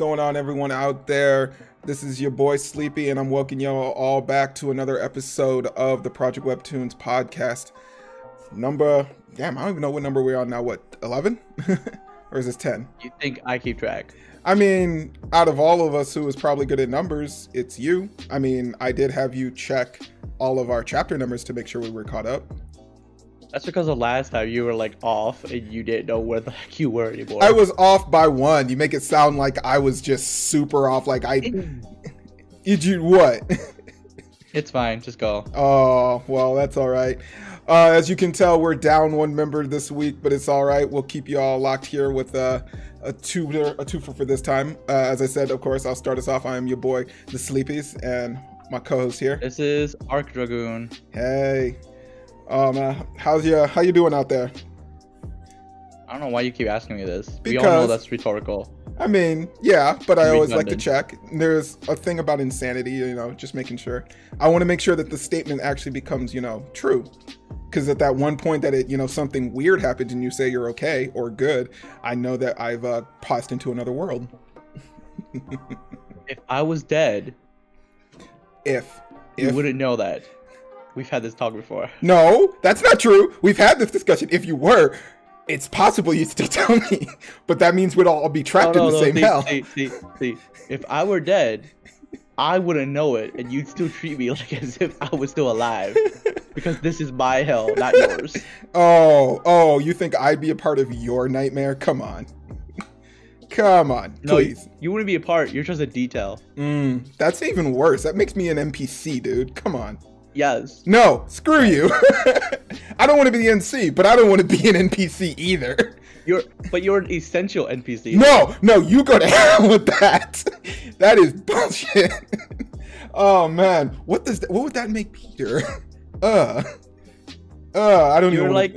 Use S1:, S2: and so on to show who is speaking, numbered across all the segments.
S1: Going on, everyone out there? This is your boy Sleepy, and I'm welcoming y'all all back to another episode of the Project Webtoons podcast. Number, damn, I don't even know what number we're on now. What, 11? or is this 10?
S2: You think I keep track?
S1: I mean, out of all of us who is probably good at numbers, it's you. I mean, I did have you check all of our chapter numbers to make sure we were caught up.
S2: That's because the last time you were like off and you didn't know where the heck you were anymore.
S1: I was off by one. You make it sound like I was just super off. Like I, did you what?
S2: it's fine. Just go.
S1: Oh well, that's all right. Uh, as you can tell, we're down one member this week, but it's all right. We'll keep you all locked here with uh, a two a twofer for this time. Uh, as I said, of course, I'll start us off. I am your boy, the Sleepies, and my co-host here.
S2: This is Arc Dragoon.
S1: Hey, um, uh, how's your how you doing out there?
S2: I don't know why you keep asking me this.
S1: Because,
S2: we all know that's rhetorical.
S1: I mean, yeah, but I always like to check. There's a thing about insanity, you know, just making sure. I want to make sure that the statement actually becomes, you know, true. Because at that one point that it, you know, something weird happens and you say you're okay or good, I know that I've uh, passed into another world.
S2: if I was dead,
S1: if,
S2: if you wouldn't know that. We've had this talk before.
S1: No, that's not true. We've had this discussion. If you were, it's possible you'd still tell me, but that means we'd all be trapped no, no, in the no, same
S2: see,
S1: hell.
S2: See, see, see, if I were dead, I wouldn't know it, and you'd still treat me like as if I was still alive, because this is my hell, not yours.
S1: Oh, oh, you think I'd be a part of your nightmare? Come on. Come on,
S2: no,
S1: please.
S2: You, you wouldn't be a part. You're just a detail.
S1: Mm, that's even worse. That makes me an NPC, dude. Come on.
S2: Yes.
S1: No, screw you. I don't want to be the NC, but I don't want to be an NPC either.
S2: You're, but you're an essential NPC.
S1: No, no, you go to hell with that. That is bullshit. oh man, what does that, what would that make Peter? Uh, uh, I don't know.
S2: you're
S1: even.
S2: Like,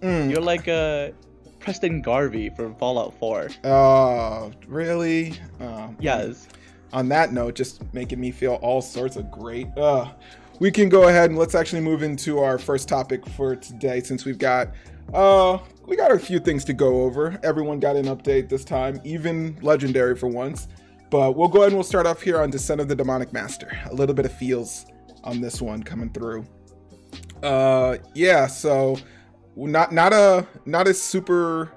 S2: mm. You're like a. Uh, Preston Garvey from Fallout 4.
S1: Oh, uh, really? Uh,
S2: yes.
S1: On that note, just making me feel all sorts of great. Uh, we can go ahead and let's actually move into our first topic for today since we've got uh we got a few things to go over. Everyone got an update this time, even legendary for once. But we'll go ahead and we'll start off here on Descent of the Demonic Master. A little bit of feels on this one coming through. Uh yeah, so not not a not a super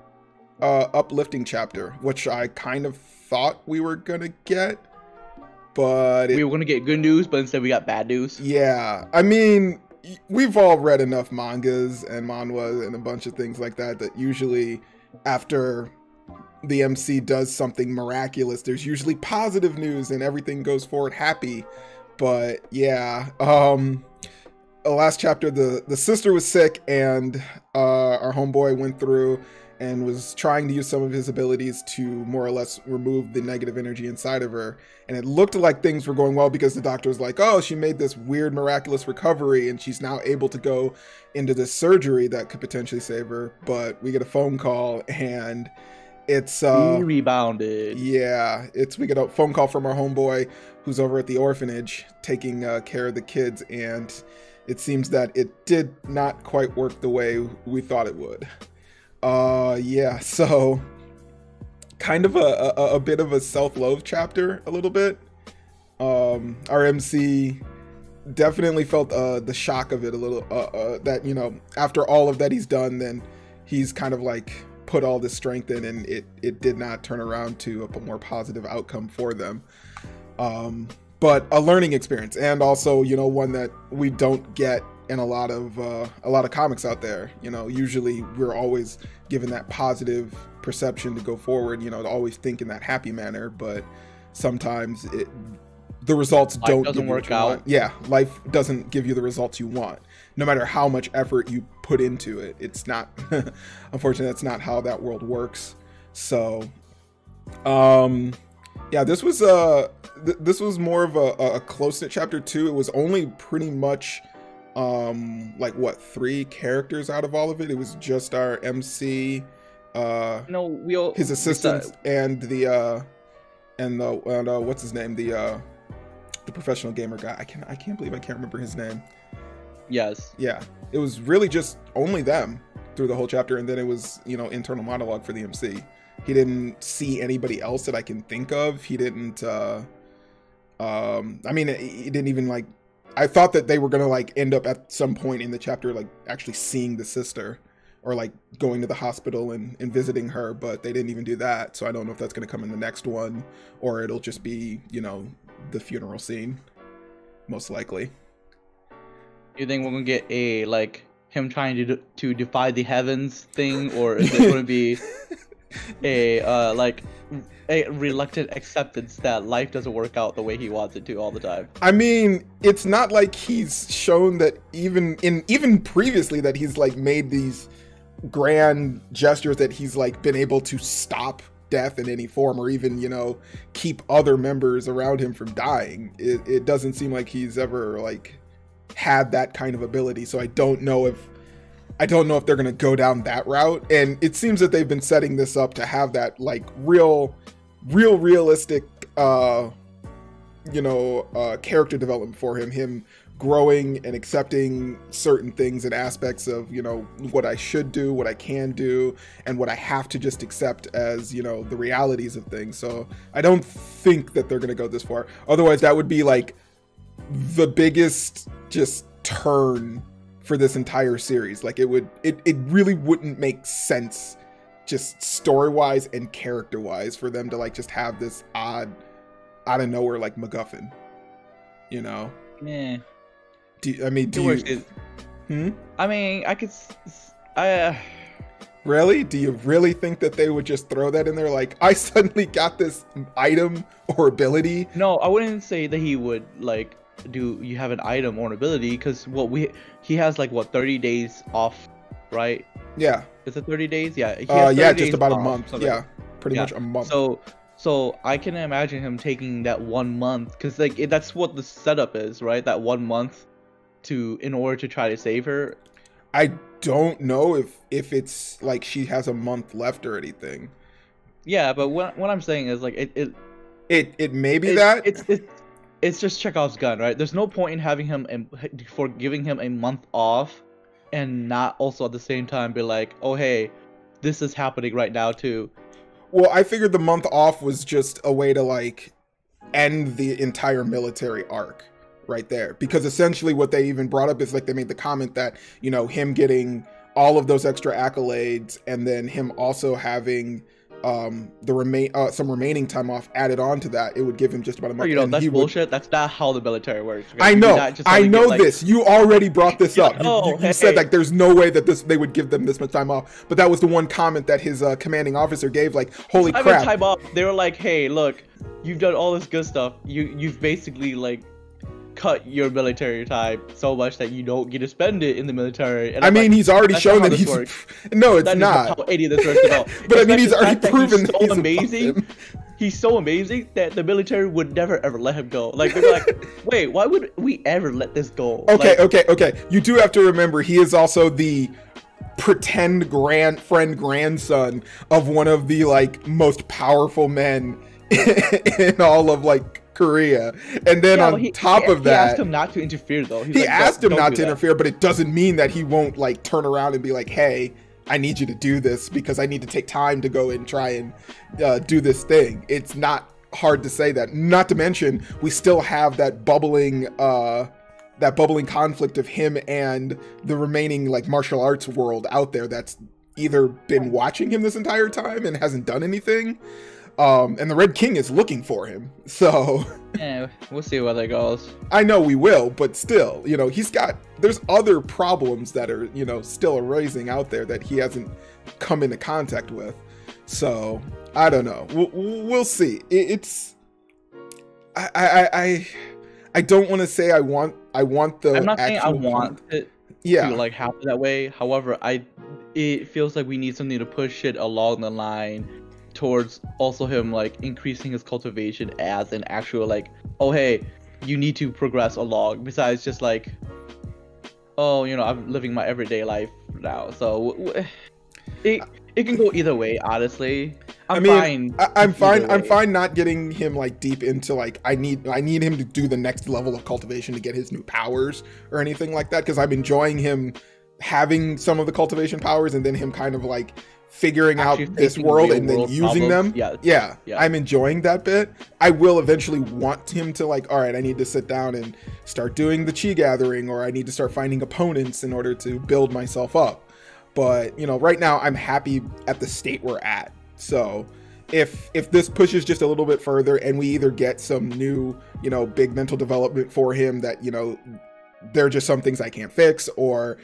S1: uh uplifting chapter, which I kind of thought we were gonna get but
S2: it, we were gonna get good news, but instead we got bad news.
S1: Yeah, I mean, we've all read enough mangas and manhwas and a bunch of things like that that usually after the MC does something miraculous, there's usually positive news and everything goes forward happy. But yeah, um the last chapter the the sister was sick and uh our homeboy went through and was trying to use some of his abilities to more or less remove the negative energy inside of her. And it looked like things were going well because the doctor was like, oh, she made this weird, miraculous recovery and she's now able to go into this surgery that could potentially save her. But we get a phone call and it's uh
S2: he rebounded
S1: yeah it's we get a phone call from our homeboy who's over at the orphanage taking uh, care of the kids and it seems that it did not quite work the way we thought it would uh, yeah. So, kind of a, a, a bit of a self-love chapter, a little bit. Um, our MC definitely felt uh, the shock of it a little. Uh, uh, that you know, after all of that he's done, then he's kind of like put all this strength in, and it it did not turn around to a more positive outcome for them. Um, but a learning experience, and also you know one that we don't get in a lot of uh, a lot of comics out there. You know, usually we're always given that positive perception to go forward. You know, to always think in that happy manner, but sometimes it the results
S2: life
S1: don't
S2: doesn't work out. Want.
S1: Yeah, life doesn't give you the results you want. No matter how much effort you put into it, it's not. unfortunately, that's not how that world works. So, um, yeah, this was a uh, th- this was more of a, a close knit chapter two. It was only pretty much um like what three characters out of all of it it was just our mc uh
S2: no we all
S1: his assistants and the uh and the and uh what's his name the uh the professional gamer guy i can't i can't believe i can't remember his name
S2: yes
S1: yeah it was really just only them through the whole chapter and then it was you know internal monologue for the mc he didn't see anybody else that I can think of. He didn't. uh um, I mean, he didn't even like. I thought that they were gonna like end up at some point in the chapter like actually seeing the sister, or like going to the hospital and, and visiting her, but they didn't even do that. So I don't know if that's gonna come in the next one, or it'll just be you know the funeral scene, most likely.
S2: You think we're gonna get a like him trying to to defy the heavens thing, or is it gonna be a uh like a reluctant acceptance that life doesn't work out the way he wants it to all the time?
S1: I mean, it's not like he's shown that even in even previously that he's like made these grand gestures that he's like been able to stop death in any form or even you know keep other members around him from dying it, it doesn't seem like he's ever like had that kind of ability so i don't know if i don't know if they're going to go down that route. And it seems that they've been setting this up to have that like real real realistic uh you know uh character development for him him growing and accepting certain things and aspects of you know what i should do what i can do and what i have to just accept as you know the realities of things. So i don't think that they're going to go this far. Otherwise that would be like the biggest just turn for this entire series like it would it, it really wouldn't make sense just story wise and character wise for them to like just have this odd out of nowhere like MacGuffin. You know?
S2: Yeah.
S1: Do I mean do you hmm?
S2: I mean, I could. I. Uh,
S1: Really? Do you really think that they would just throw that in there like I suddenly got this item or ability?
S2: no, I wouldn't say that he would like do. You have an item or an ability because what we he has like what thirty days off, right?
S1: Yeah.
S2: Is it thirty days? Yeah. he
S1: Uh
S2: has
S1: yeah,
S2: 30
S1: just
S2: days
S1: about a month.
S2: something.
S1: Yeah. Pretty
S2: Yeah.
S1: much a month.
S2: So so I can imagine him taking that one month because like it, that's what the setup is, right? That one month to in order to try to save her.
S1: I don't know if if it's like she has a month left or anything.
S2: Yeah, but what what I'm saying is like it it
S1: It it may be
S2: it-
S1: that
S2: it's it's it's just Chekhov's gun, right? There's no point in having him in, for giving him a month off and not also at the same time be like, oh hey, this is happening right now too.
S1: Well, I figured the month off was just a way to like end the entire military arc right there. Because essentially what they even brought up is like they made the comment that, you know, him getting all of those extra accolades and then him also having um the remain uh, some remaining time off added on to that it would give him just about a month
S2: you know, that's
S1: would-
S2: bullshit. That's not how the military works. okay?
S1: I know, I know
S2: get, like-
S1: this. You already brought this up. You, you, you
S2: hey,
S1: said like there's no way that this they would give them this much time off. But that was the one comment that his uh, commanding officer gave. Like, holy
S2: time
S1: crap!
S2: time off. They were like, "Hey, look, you've done all this good stuff. You you've basically like cut your military time so much that you don't get to spend it in the military." And
S1: I
S2: I'm
S1: mean,
S2: like,
S1: he's already shown that he's.
S2: works.
S1: No, it's
S2: That
S1: not.
S2: how any of this works at all.
S1: But I mean, he's already
S2: that
S1: proven that
S2: so
S1: he's above
S2: amazing. He's so amazing that the military would never ever let him go. Like they're like, wait, why would we ever let this go?
S1: Okay,
S2: Like,
S1: okay, okay. You do have to remember he is also the pretend grand friend grandson of one of the like most powerful men in all of like Korea. And then
S2: yeah,
S1: on
S2: he-
S1: top
S2: he,
S1: of
S2: he
S1: that,
S2: asked him not to interfere though. He's
S1: he
S2: like,
S1: asked him
S2: don't
S1: to
S2: that."
S1: interfere, but it doesn't mean that he won't like turn around and be like, "Hey, I need you to do this because I need to take time to go and try and uh, do this thing." It's not hard to say that. Not to mention, we still have that bubbling, uh, that bubbling conflict of him and the remaining like martial arts world out there that's either been watching him this entire time and hasn't done anything. Um, and the Red King is looking for him. So
S2: Yeah, we'll see where that goes.
S1: I know we will, but still, you know, he's got there's other problems that are, you know, still arising out there that he hasn't come into contact with. So I don't know. We'll, we'll see. It, it's I I I I don't want to say I want I want the.
S2: I'm not saying I want it
S1: Yeah.
S2: to like happen that way. However, I it feels like we need something to push it along the line towards also him like increasing his cultivation as an actual like oh hey you need to progress along besides just like oh you know I'm living my everyday life now so it it can go either way honestly I'm
S1: I mean,
S2: fine
S1: I, I'm fine. I'm fine not getting him like deep into like I need I need him to do the next level of cultivation to get his new powers or anything like that because I'm enjoying him having some of the cultivation powers and then him kind of like figuring out this world and then
S2: world
S1: using
S2: problems.
S1: them.
S2: Yeah.
S1: yeah,
S2: Yeah.
S1: I'm enjoying that bit. I will eventually want him to like, all right, I need to sit down and start doing the chi gathering, or I need to start finding opponents in order to build myself up. But you know, right now I'm happy at the state we're at. So if if this pushes just a little bit further and we either get some new, you know, big mental development for him that, you know, there are just some things I can't fix, or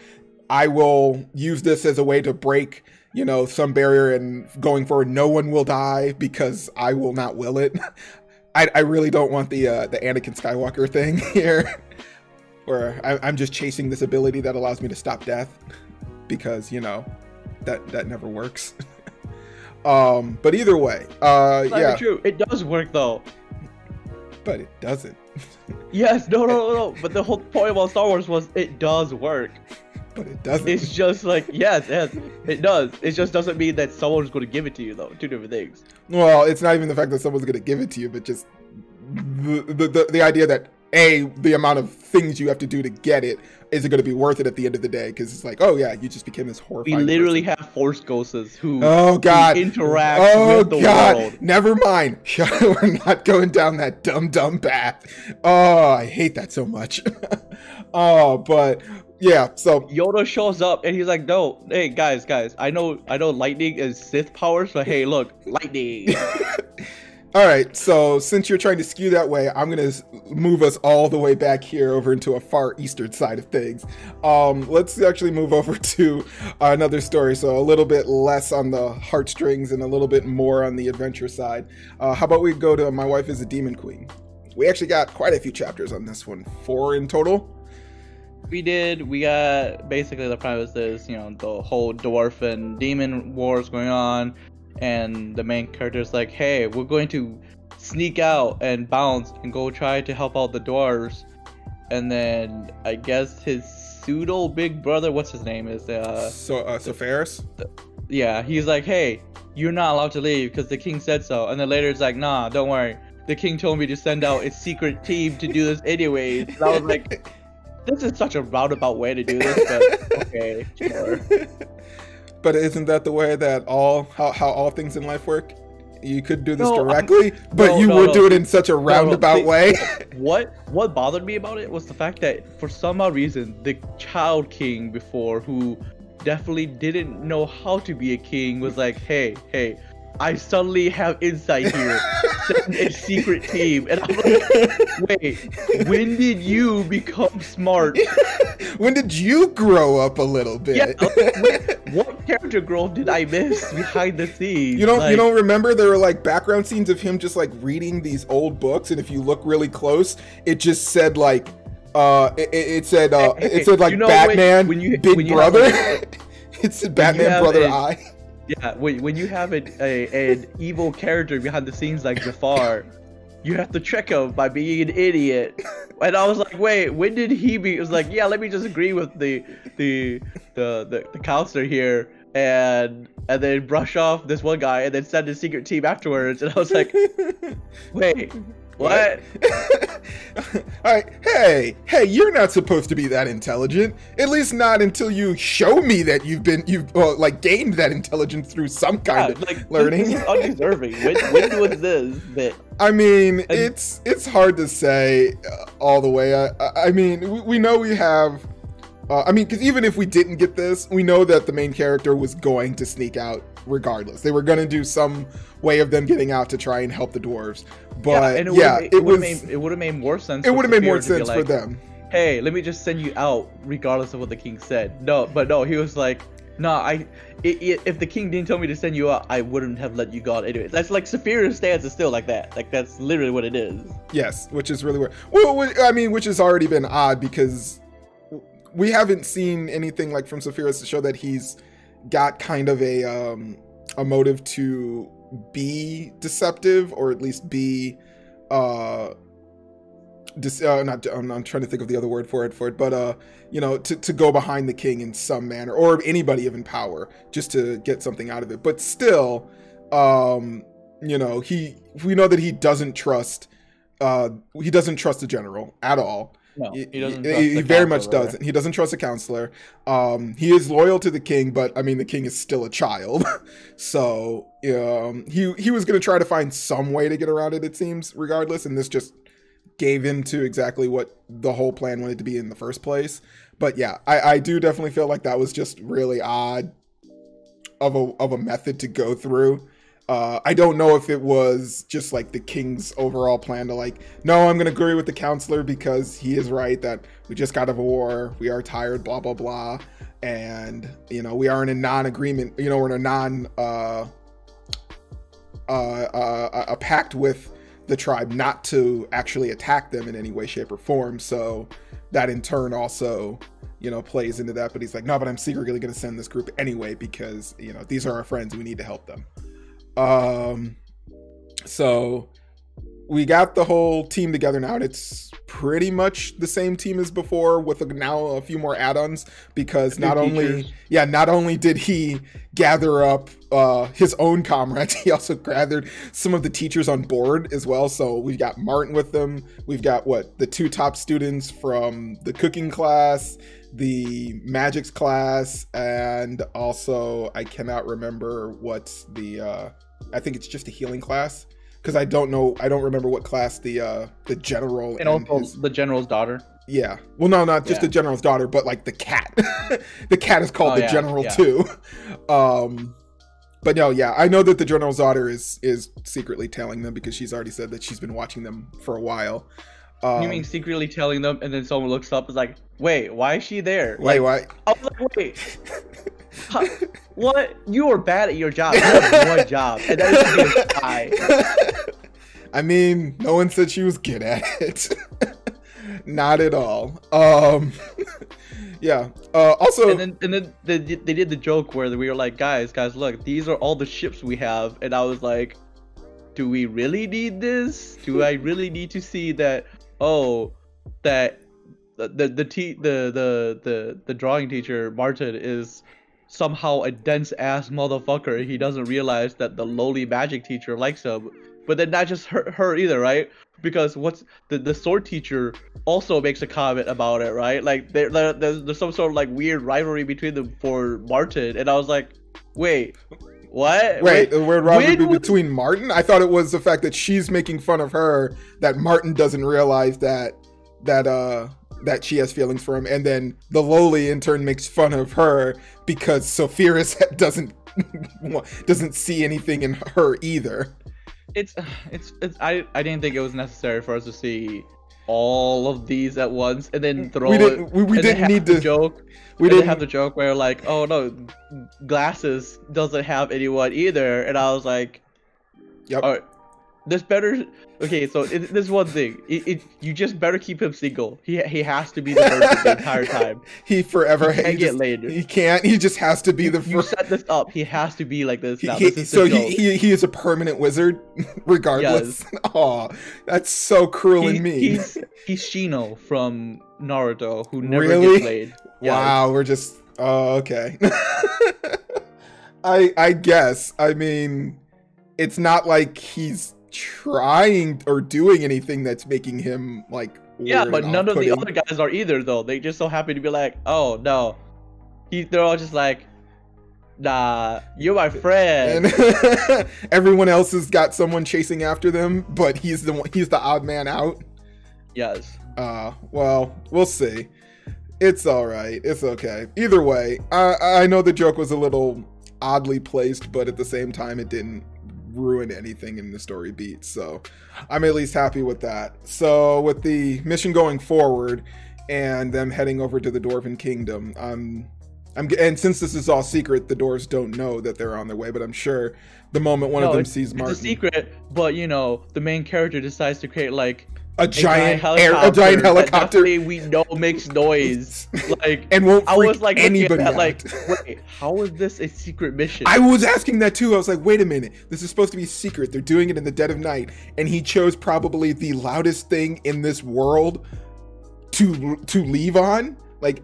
S1: I will use this as a way to break, you know, some barrier and going forward, no one will die because I will not will it. I, I really don't want the uh, the Anakin Skywalker thing here, where I, I'm just chasing this ability that allows me to stop death, because you know, that that never works. um, but either way, uh, yeah,
S2: true. It does work though.
S1: but it doesn't.
S2: Yes, no, no, no, no. But the whole point about Star Wars was it does work.
S1: But it doesn't.
S2: It's just like yes, yes, it does. It just doesn't mean that someone's going to give it to you though. Two different things.
S1: Well, it's not even the fact that someone's going to give it to you, but just the, the, the, the idea that, A, the amount of things you have to do to get it is it going to be worth it at the end of the day. Because it's like, oh, yeah, you just became this horrifying We
S2: literally
S1: person.
S2: have Force ghosts who
S1: Oh, God.
S2: who interact
S1: Oh,
S2: with the
S1: God.
S2: world.
S1: Never mind. We're not going down that dumb, dumb path. Oh, I hate that so much. oh, but yeah, so
S2: Yoda shows up and he's like, "No, hey guys, guys, I know, I know, lightning is Sith powers, but hey, look, lightning."
S1: All right, so since you're trying to skew that way, I'm gonna move us all the way back here over into a far eastern side of things. Um, let's actually move over to another story, so a little bit less on the heartstrings and a little bit more on the adventure side. Uh, how about we go to My Wife is a Demon Queen? We actually got quite a few chapters on this one, four in total.
S2: We did. We got basically the premise is you know the whole dwarf and demon wars going on, and the main character is like, "Hey, we're going to sneak out and bounce and go try to help out the dwarves," and then I guess his pseudo big brother, what's his name, is uh
S1: so, uh, so Ferris?
S2: yeah, he's like, hey, you're not allowed to leave because the king said so. And then later it's like, nah, don't worry. The king told me to send out a secret team to do this anyways. And I was like, this is such a roundabout way to do this, but okay, sure.
S1: but isn't that the way that all how, how all things in life work? You could do this
S2: No,
S1: directly, but
S2: no,
S1: you
S2: no,
S1: would do it in such a roundabout way.
S2: What what bothered me about it was the fact that for some odd reason the child king before who definitely didn't know how to be a king was like, hey, hey, I suddenly have insight here. Send a secret team. And I'm like, wait, when did you become smart?
S1: when did you grow up a little bit?
S2: Yeah, like, wait, what character growth did I miss behind the scenes?
S1: You don't you don't remember there were like background scenes of him just like reading these old books, and if you look really close, it just said like uh it, it- said uh
S2: Hey,
S1: it said like
S2: you know
S1: Batman
S2: when you-
S1: Big
S2: when you have,
S1: Brother.
S2: like,
S1: it said Batman Brother
S2: a-
S1: Eye.
S2: Yeah, when, when you have a, a, an evil character behind the scenes like Jafar, you have to trick him by being an idiot. And I was like, wait, when did he be? It was like, yeah, let me just agree with the the the the, the counselor here, and and then brush off this one guy, and then send a secret team afterwards. And I was like, wait, what?
S1: All right, hey, hey, you're not supposed to be that intelligent. At least not until you show me that you've been you've uh, like gained that intelligence through some kind
S2: Yeah,
S1: of
S2: like
S1: learning.
S2: This undeserving. When when was this that?
S1: I mean, it's it's hard to say uh, all the way. I, I- I mean, we, we know we have. Uh, I mean, because even if we didn't get this, we know that the main character was going to sneak out regardless. They were going to do some way of them getting out to try and help the dwarves. But yeah, it, was.
S2: made, it would have made more sense.
S1: it would have made more
S2: Saphira to be
S1: sense for them.
S2: hey, let me just send you out regardless of what the king said. No, but no, he was like, no, I, i i if the king didn't tell me to send you out, I wouldn't have let you go out anyway. That's like Saphira's stance is still like that. Like that's literally what it is.
S1: Yes, which is really weird. Well, I mean, which has already been odd because we haven't seen anything like from Sephiroth to show that he's got kind of a um, a motive to be deceptive or at least be uh dis- uh, not I'm, I'm trying to think of the other word for it for it but uh you know to, to go behind the king in some manner or anybody in power just to get something out of it. But still um you know he we know that he doesn't trust uh he doesn't trust the general at all
S2: No,
S1: he,
S2: he doesn't
S1: he- he very much doesn't. He doesn't trust a counselor. Um, he is loyal to the king, but I mean, the king is still a child. so um, he he was going to try to find some way to get around it. It seems, regardless, and this just gave in to exactly what the whole plan wanted to be in the first place. But yeah, I, I do definitely feel like that was just really odd of a of a method to go through. Uh, I don't know if it was just like the king's overall plan to like, no, I'm gonna agree with the counselor because he is right that we just got out of a war, we are tired, blah blah blah, and you know we are in a non-agreement, you know we're in a non uh, uh, uh, a pact with the tribe not to actually attack them in any way, shape, or form. So that in turn also, you know, plays into that. But he's like, no, but I'm secretly to send this group anyway because you know these are our friends. We need to help them. Um, so we got the whole team together now, and it's pretty much the same team as before with a, now a few more add-ons because not only
S2: teachers.
S1: yeah, not only did he gather up uh, his own comrades, he also gathered some of the teachers on board as well. So we've got Martin with them. We've got what the two top students from the cooking class, the magics class, and also I cannot remember what's the. Uh, I think it's just a healing class because I don't know. I don't remember what class the uh, the general
S2: And
S1: and
S2: also
S1: his-
S2: the general's daughter.
S1: yeah. Well, no, not just
S2: Yeah.
S1: the general's daughter, but like the cat. the cat is called
S2: Oh,
S1: the
S2: yeah,
S1: general
S2: yeah.
S1: too. Um, but no, yeah, I know that the general's daughter is is secretly telling them because she's already said that she's been watching them for a while. Um,
S2: you mean secretly telling them, and then someone looks up, is like, "Wait, why is she there?"
S1: wait,
S2: Like,
S1: why?
S2: I was like, "Wait, what? You are bad at your job. You have one job, and that is to be a spy."
S1: I mean, no one said she was good at it. Not at all. Um, yeah. Uh, also,
S2: And then, and then they, they did the joke where we were like, "Guys, guys, look, these are all the ships we have," and I was like, "Do we really need this? Do I really need to see that? Oh, that the the the te- the, the the the drawing teacher Martin is." Somehow a dense ass motherfucker he doesn't realize that the lowly magic teacher likes him. But then not just her, her either right? Because what's the, the sword teacher also makes a comment about it right? Like there, there there's, there's some sort of like weird rivalry between them for martin. And i was like wait what?
S1: Wait, the word rivalry
S2: when
S1: between Martin? I thought it was the fact that she's making fun of her that Martin doesn't realize that that uh that she has feelings for him, and then the lowly in turn makes fun of her because Sophiris doesn't doesn't see anything in her either.
S2: it's it's it's I I didn't think it was necessary for us to see all of these at once and then throw
S1: We didn't- we- we didn't need
S2: the
S1: to-
S2: joke.
S1: We didn't
S2: have the joke where like, oh no, glasses doesn't have anyone either, and I was like,
S1: Yep.
S2: all right, this better. Okay, so it, this one thing, it, it you just better keep him single. He he has to be the virgin the entire time.
S1: He forever
S2: He can't
S1: he
S2: get
S1: just-
S2: laid.
S1: He can't. He just has to be the
S2: You
S1: first.
S2: set this up. He has to be like this now.
S1: he-
S2: this is
S1: so he, he he is a permanent wizard, regardless. Oh, that's so cruel
S2: He-
S1: and mean.
S2: He's he's Shino from Naruto who never
S1: Really?
S2: gets laid. Yes.
S1: Wow, we're just oh okay. I I guess. I mean, it's not like he's trying or doing anything that's making him like
S2: Yeah, but none of the other guys are either though. They just so happy to be like, oh no. He they're all just like, nah, you're my friend.
S1: and everyone else has got someone chasing after them, but he's the one, he's the odd man out.
S2: yes.
S1: Uh, well, we'll see. It's all right. It's okay. Either way, I I know the joke was a little oddly placed, but at the same time, it didn't ruin anything in the story beat. So I'm at least happy with that. So with the mission going forward and them heading over to the Dwarven Kingdom, um, I'm and since this is all secret, the Dwarves don't know that they're on their way. But I'm sure the moment one
S2: No,
S1: of them sees Martin,
S2: It's a secret, but you know, the main character decides to create like
S1: a
S2: a
S1: giant air, a giant helicopter,
S2: we know makes noise. Like
S1: and won't
S2: I
S1: freak
S2: was like
S1: anybody
S2: that, like, wait, how is this a secret mission?
S1: I was asking that too. I was like, wait a minute. This is supposed to be secret. They're doing it in the dead of night. And he chose probably the loudest thing in this world to to leave on. Like,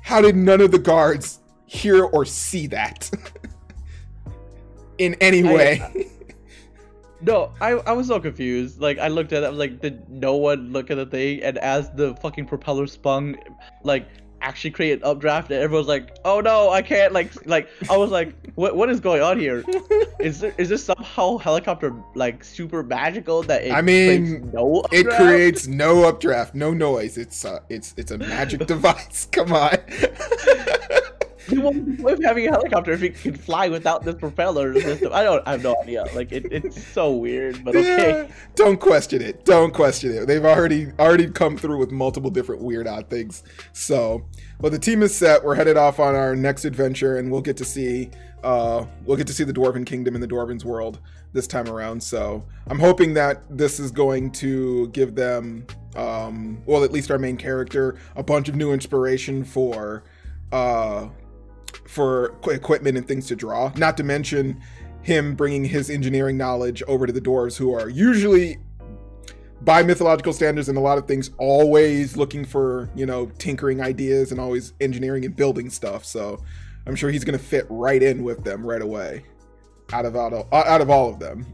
S1: how did none of the guards hear or see that? in any
S2: I-
S1: way.
S2: Uh, No, I, I was so confused. Like I looked at it, I was like, did no one look at the thing? And as the fucking propeller spun, like actually create an updraft, and everyone's like, oh no, I can't. Like like I was like, what what is going on here? Is there, is this somehow helicopter like super magical that it
S1: I mean,
S2: no
S1: It creates no updraft, no noise. It's uh, it's it's a magic device. Come on.
S2: You won't live having a helicopter if it can fly without this propeller system. I don't. I have no idea. Like it, it's so weird, but okay.
S1: Don't question it. Don't question it. They've already already come through with multiple different weird odd things. So, well, the team is set. We're headed off on our next adventure, and we'll get to see uh, we'll get to see the Dwarven Kingdom and the Dwarven's world this time around. So, I'm hoping that this is going to give them, um, well, at least our main character, a bunch of new inspiration for. Uh, for equi- equipment and things to draw. Not to mention him bringing his engineering knowledge over to the dwarves, who are usually, by mythological standards and a lot of things, always looking for you know tinkering ideas and always engineering and building stuff. So I'm sure he's going to fit right in with them right away, out of out of, out of all of them.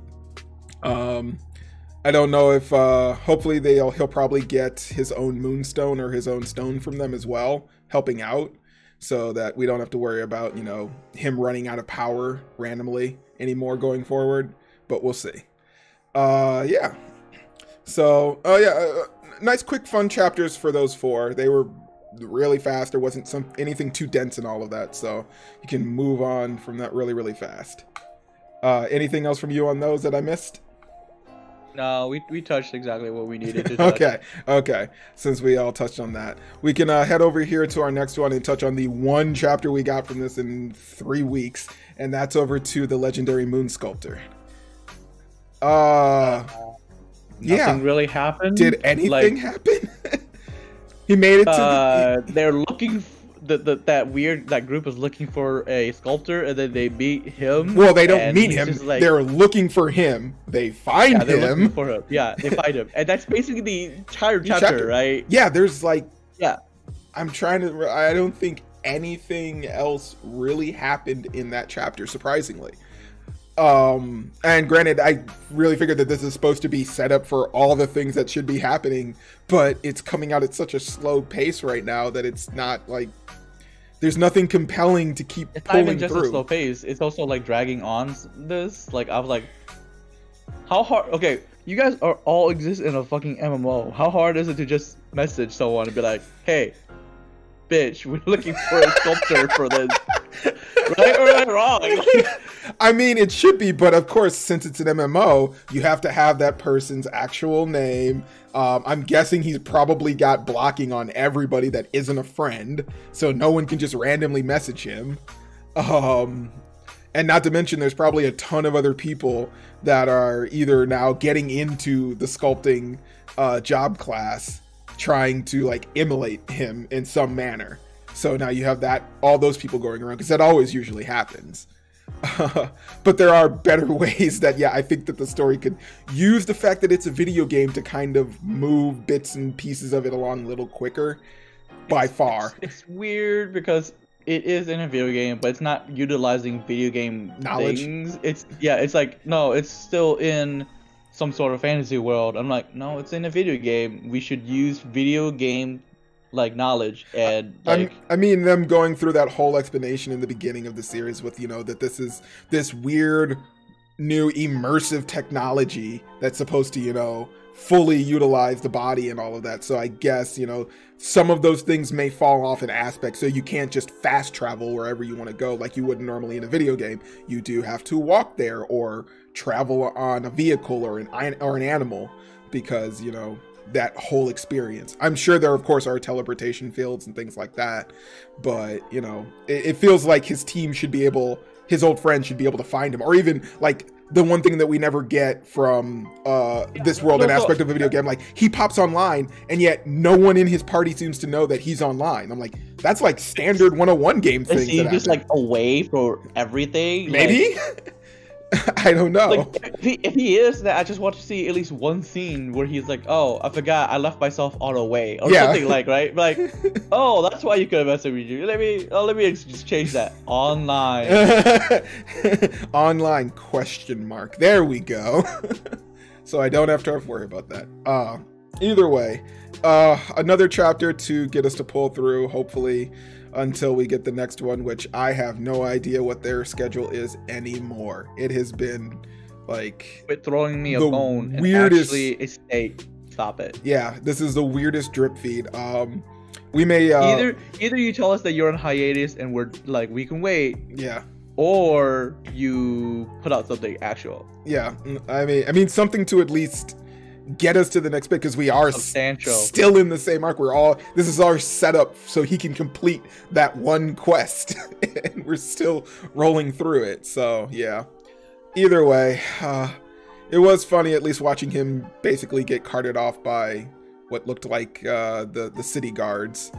S1: Um, I don't know if uh, hopefully they'll he'll probably get his own moonstone or his own stone from them as well, helping out so that we don't have to worry about you know him running out of power randomly anymore going forward but we'll see. Uh yeah. So oh yeah uh, nice quick fun chapters for those four. They were really fast. There wasn't some anything too dense and all of that so you can move on from that really really fast. Uh anything else from you on those that i missed
S2: No, we, we touched exactly what we needed to
S1: okay okay since we all touched on that we can uh, head over here to our next one and touch on the one chapter we got from this in three weeks and that's over to the legendary moon sculptor uh yeah
S2: Nothing really happened.
S1: did anything
S2: Like,
S1: happen he made it to
S2: uh, they're looking. The, the, that weird that group is looking for a sculptor and then they meet him.
S1: well they don't meet him
S2: like-
S1: they're looking for him they find
S2: yeah, they're
S1: him
S2: looking for him. Yeah, they find him, and that's basically the entire chapter,
S1: chapter.
S2: right?
S1: yeah there's like
S2: Yeah.
S1: i'm trying to i don't think anything else really happened in that chapter surprisingly um and granted i really figured that this is supposed to be set up for all the things that should be happening but it's coming out at such a slow pace right now that it's not like there's nothing compelling to keep
S2: It's not even
S1: pulling
S2: just a slow pace. It's also like dragging on this. Like I was like, how hard? Okay, you guys are all exist in a fucking MMO. How hard is it to just message someone and be like, hey, bitch, we're looking for a sculptor for this. right or am I wrong?
S1: I mean, it should be, but of course, since it's an MMO, you have to have that person's actual name. Um, I'm guessing he's probably got blocking on everybody that isn't a friend, so no one can just randomly message him. Um, and not to mention, there's probably a ton of other people that are either now getting into the sculpting uh, job class, trying to like emulate him in some manner. So now you have that all those people going around because that always usually happens. but there are better ways that yeah i think that the story could use the fact that it's a video game to kind of move bits and pieces of it along a little quicker by far
S2: It's weird because it is in a video game, but it's not utilizing video game
S1: Knowledge.
S2: things. It's yeah, it's like no, it's still in some sort of fantasy world. I'm like, no, it's in a video game. We should use video game like knowledge and like
S1: I mean, them going through that whole explanation in the beginning of the series with, you know, that this is this weird new immersive technology that's supposed to, you know, fully utilize the body and all of that. So I guess, you know, some of those things may fall off in aspects. So you can't just fast travel wherever you want to go like you would normally in a video game. You do have to walk there or travel on a vehicle or an or an animal because, you know, that whole experience. I'm sure there, of course, are teleportation fields and things like that, but you know, it, it feels like his team should be able, his old friend should be able to find him, or even like the one thing that we never get from uh, this world, an
S2: no, so-
S1: aspect of a video game, like he pops online, and yet no one in his party seems to know that he's online. I'm like, that's like standard 101 game
S2: thing.
S1: is
S2: he just like away for everything? Like,
S1: maybe. I don't know.
S2: Like, if he, if he is, then I just want to see at least one scene where he's like, "Oh, I forgot, I left myself on a way," or
S1: Yeah.
S2: something like, right? Like, oh, that's why you could have messaged you. Let me, oh, let me just change that online.
S1: Online question mark. There we go. so I don't have to worry about that. Uh either way, uh another chapter to get us to pull through, hopefully until we get the next one, which I have no idea what their schedule is anymore. It has been like
S2: Quit throwing me a bone and
S1: weirdest-
S2: actually estate. Stop it.
S1: yeah, this is the weirdest drip feed. Um we may uh
S2: either either you tell us that you're on hiatus and we're like we can wait,
S1: yeah.
S2: or you put out something actual
S1: Yeah, mm, I mean, I mean something to at least get us to the next bit because we are still in the same arc. We're all this is our setup so he can complete that one quest, and we're still rolling through it. So yeah. Either way, uh, it was funny at least watching him basically get carted off by what looked like uh, the the city guards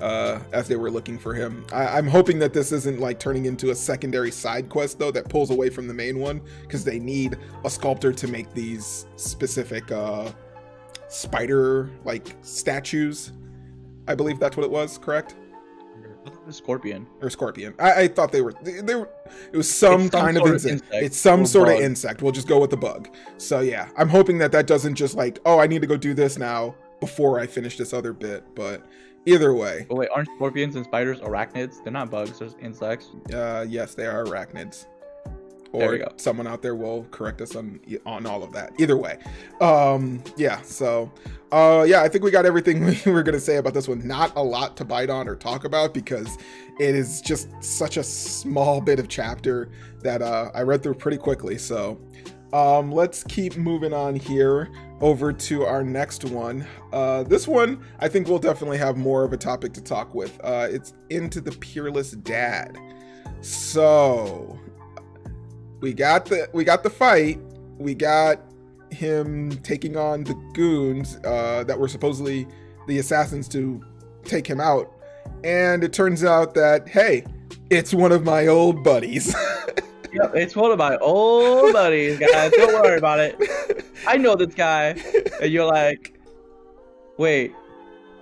S1: uh, as they were looking for him. I, I'm hoping that this isn't like turning into a secondary side quest though that pulls away from the main one because they need a sculptor to make these specific uh, spider like statues. I believe that's what it was. Correct?
S2: I thought it Scorpion.
S1: or scorpion. I, I thought they were they, were it was some,
S2: some
S1: kind of insect.
S2: insect
S1: It's some
S2: or
S1: sort of insect. We'll just go with the bug. So yeah, I'm hoping that that doesn't just like oh I need to go do this now before I finish this other bit. But either way,
S2: But wait, aren't scorpions and spiders arachnids? They're not bugs, they're insects.
S1: uh, yes, they are arachnids.
S2: There
S1: Or
S2: we go.
S1: someone out there will correct us on on all of that. Either way, um, yeah. So, uh, yeah, I think we got everything we were gonna say about this one. Not a lot to bite on or talk about because it is just such a small bit of chapter that uh, I read through pretty quickly. So, um, let's keep moving on here over to our next one. Uh, this one, I think we'll definitely have more of a topic to talk with. Uh, it's into the peerless dad. So, we got the we got the fight. We got him taking on the goons uh, that were supposedly the assassins to take him out. And it turns out that hey, it's one of my old buddies.
S2: Yep, it's one of my old buddies, guys. Don't worry about it. I know this guy. And you're like, wait,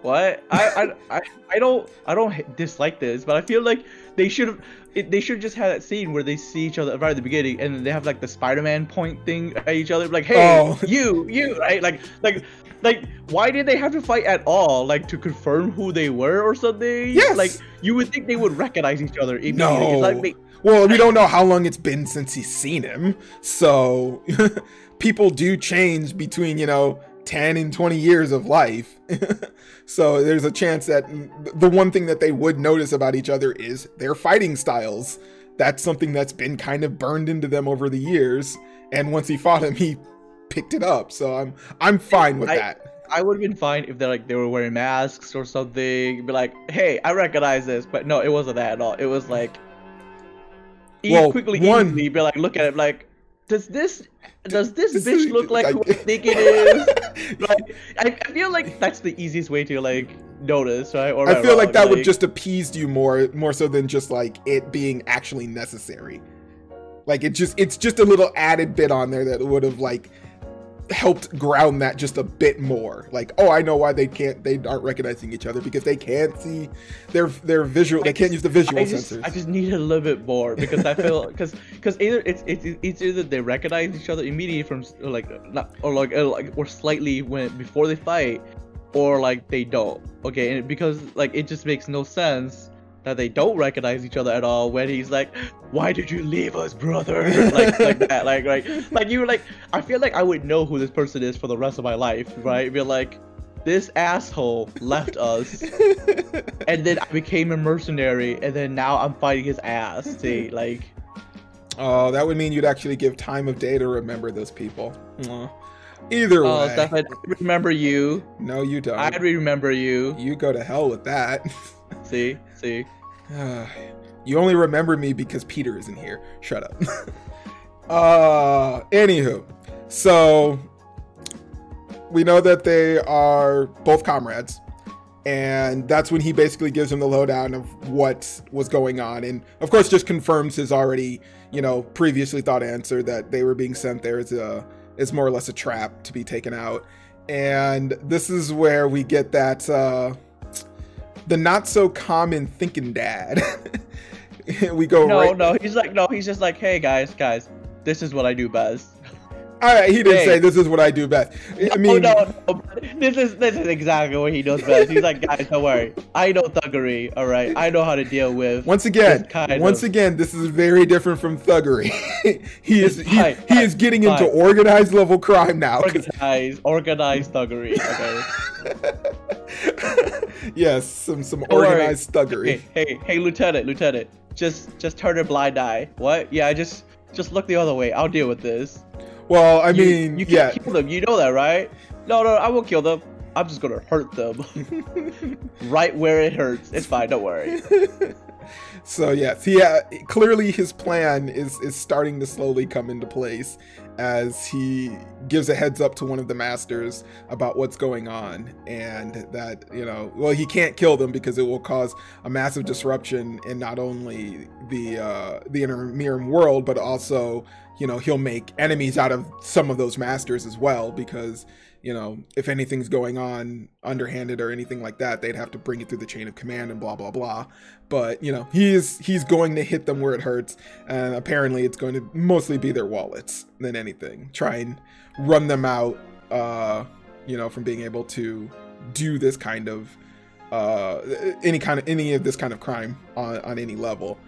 S2: what? I I, I, I don't I don't dislike this, but I feel like they should have they should just have that scene where they see each other right at the beginning, and they have like the Spider-Man point thing at each other, like, "Hey,
S1: Oh.
S2: you, you!" Right? Like, like, like, why did they have to fight at all? Like to confirm who they were or something?
S1: Yes.
S2: Like you would think they would recognize each other immediately.
S1: No.
S2: Like
S1: Well, we don't know how long it's been since he's seen him. So people do change between, you know, 10 and 20 years of life. so there's a chance that the one thing that they would notice about each other is their fighting styles. That's something that's been kind of burned into them over the years. And once he fought him, he picked it up. So I'm I'm fine with
S2: I-
S1: that.
S2: I would have been fine if they like they were wearing masks or something. Be like, hey, I recognize this, but no, it wasn't that at all. It was like,
S1: Well,
S2: quickly,
S1: one-
S2: easily, be like, look at it, like, does this, does this bitch look like who I think it is? like, I, I feel like that's the easiest way to like notice, right? Or
S1: I feel like that would just appease you more more so than just like it being actually necessary. Like it just it's just a little added bit on there that would have like helped ground that just a bit more. Like, oh, I know why they can't they aren't recognizing each other because they can't see their their visual they can't use the visual
S2: I just,
S1: sensors.
S2: I just need a little bit more because I feel because because either it's, it's it's either they recognize each other immediately from like not or like uh, like or slightly when before they fight, or like they don't. Okay, and because like it just makes no sense that they don't recognize each other at all when he's like, "Why did you leave us, brother?" like like that, like like like you were like I feel like I would know who this person is for the rest of my life, right? Be like. This asshole left us and then I became a mercenary, and then now I'm fighting his ass. See, like,
S1: oh, that would mean you'd actually give time of day to remember those people. Either
S2: oh,
S1: way,
S2: Steph, I remember you.
S1: no, you don't.
S2: I remember you.
S1: you go to hell with that.
S2: See, see.
S1: You only remember me because Peter isn't here. Shut up. uh, anywho, so we know that they are both comrades, and that's when he basically gives him the lowdown of what was going on and of course just confirms his already you know previously thought answer that they were being sent there as a is more or less a trap to be taken out and this is where we get that uh the not so common thinking dad we go
S2: No,
S1: right
S2: no, he's like, no, he's just like, hey guys, guys, this is what I do best.
S1: All right he didn't
S2: Hey.
S1: say this is what i do best i
S2: oh
S1: mean
S2: no, no, this is this is exactly what he does best. He's like, guys, don't worry, I know thuggery, all right, I know how to deal with.
S1: Once again, once
S2: of-
S1: again, this is very different from thuggery. he is he,
S2: Fine,
S1: he
S2: fine,
S1: is getting into organized level crime now.
S2: organized, organized thuggery. Okay.
S1: yes, some some
S2: Don't worry.
S1: organized thuggery.
S2: hey, hey, hey, lieutenant, lieutenant, just just turn a blind eye. What? Yeah, I just just look the other way. I'll deal with this.
S1: Well, I
S2: You-
S1: mean,
S2: you
S1: yeah,
S2: can't kill them. You know that, right? No, no, I won't kill them. I'm just gonna hurt them right where it hurts. It's fine. Don't worry.
S1: so yes, yeah, clearly his plan is is starting to slowly come into place as he gives a heads up to one of the masters about what's going on and that you know well he can't kill them because it will cause a massive disruption in not only the uh the inner world but also you know he'll make enemies out of some of those masters as well because you know if anything's going on underhanded or anything like that they'd have to bring it through the chain of command and blah blah blah but you know he's he's going to hit them where it hurts and apparently it's going to mostly be their wallets than anything try and run them out uh you know from being able to do this kind of uh any kind of any of this kind of crime on on any level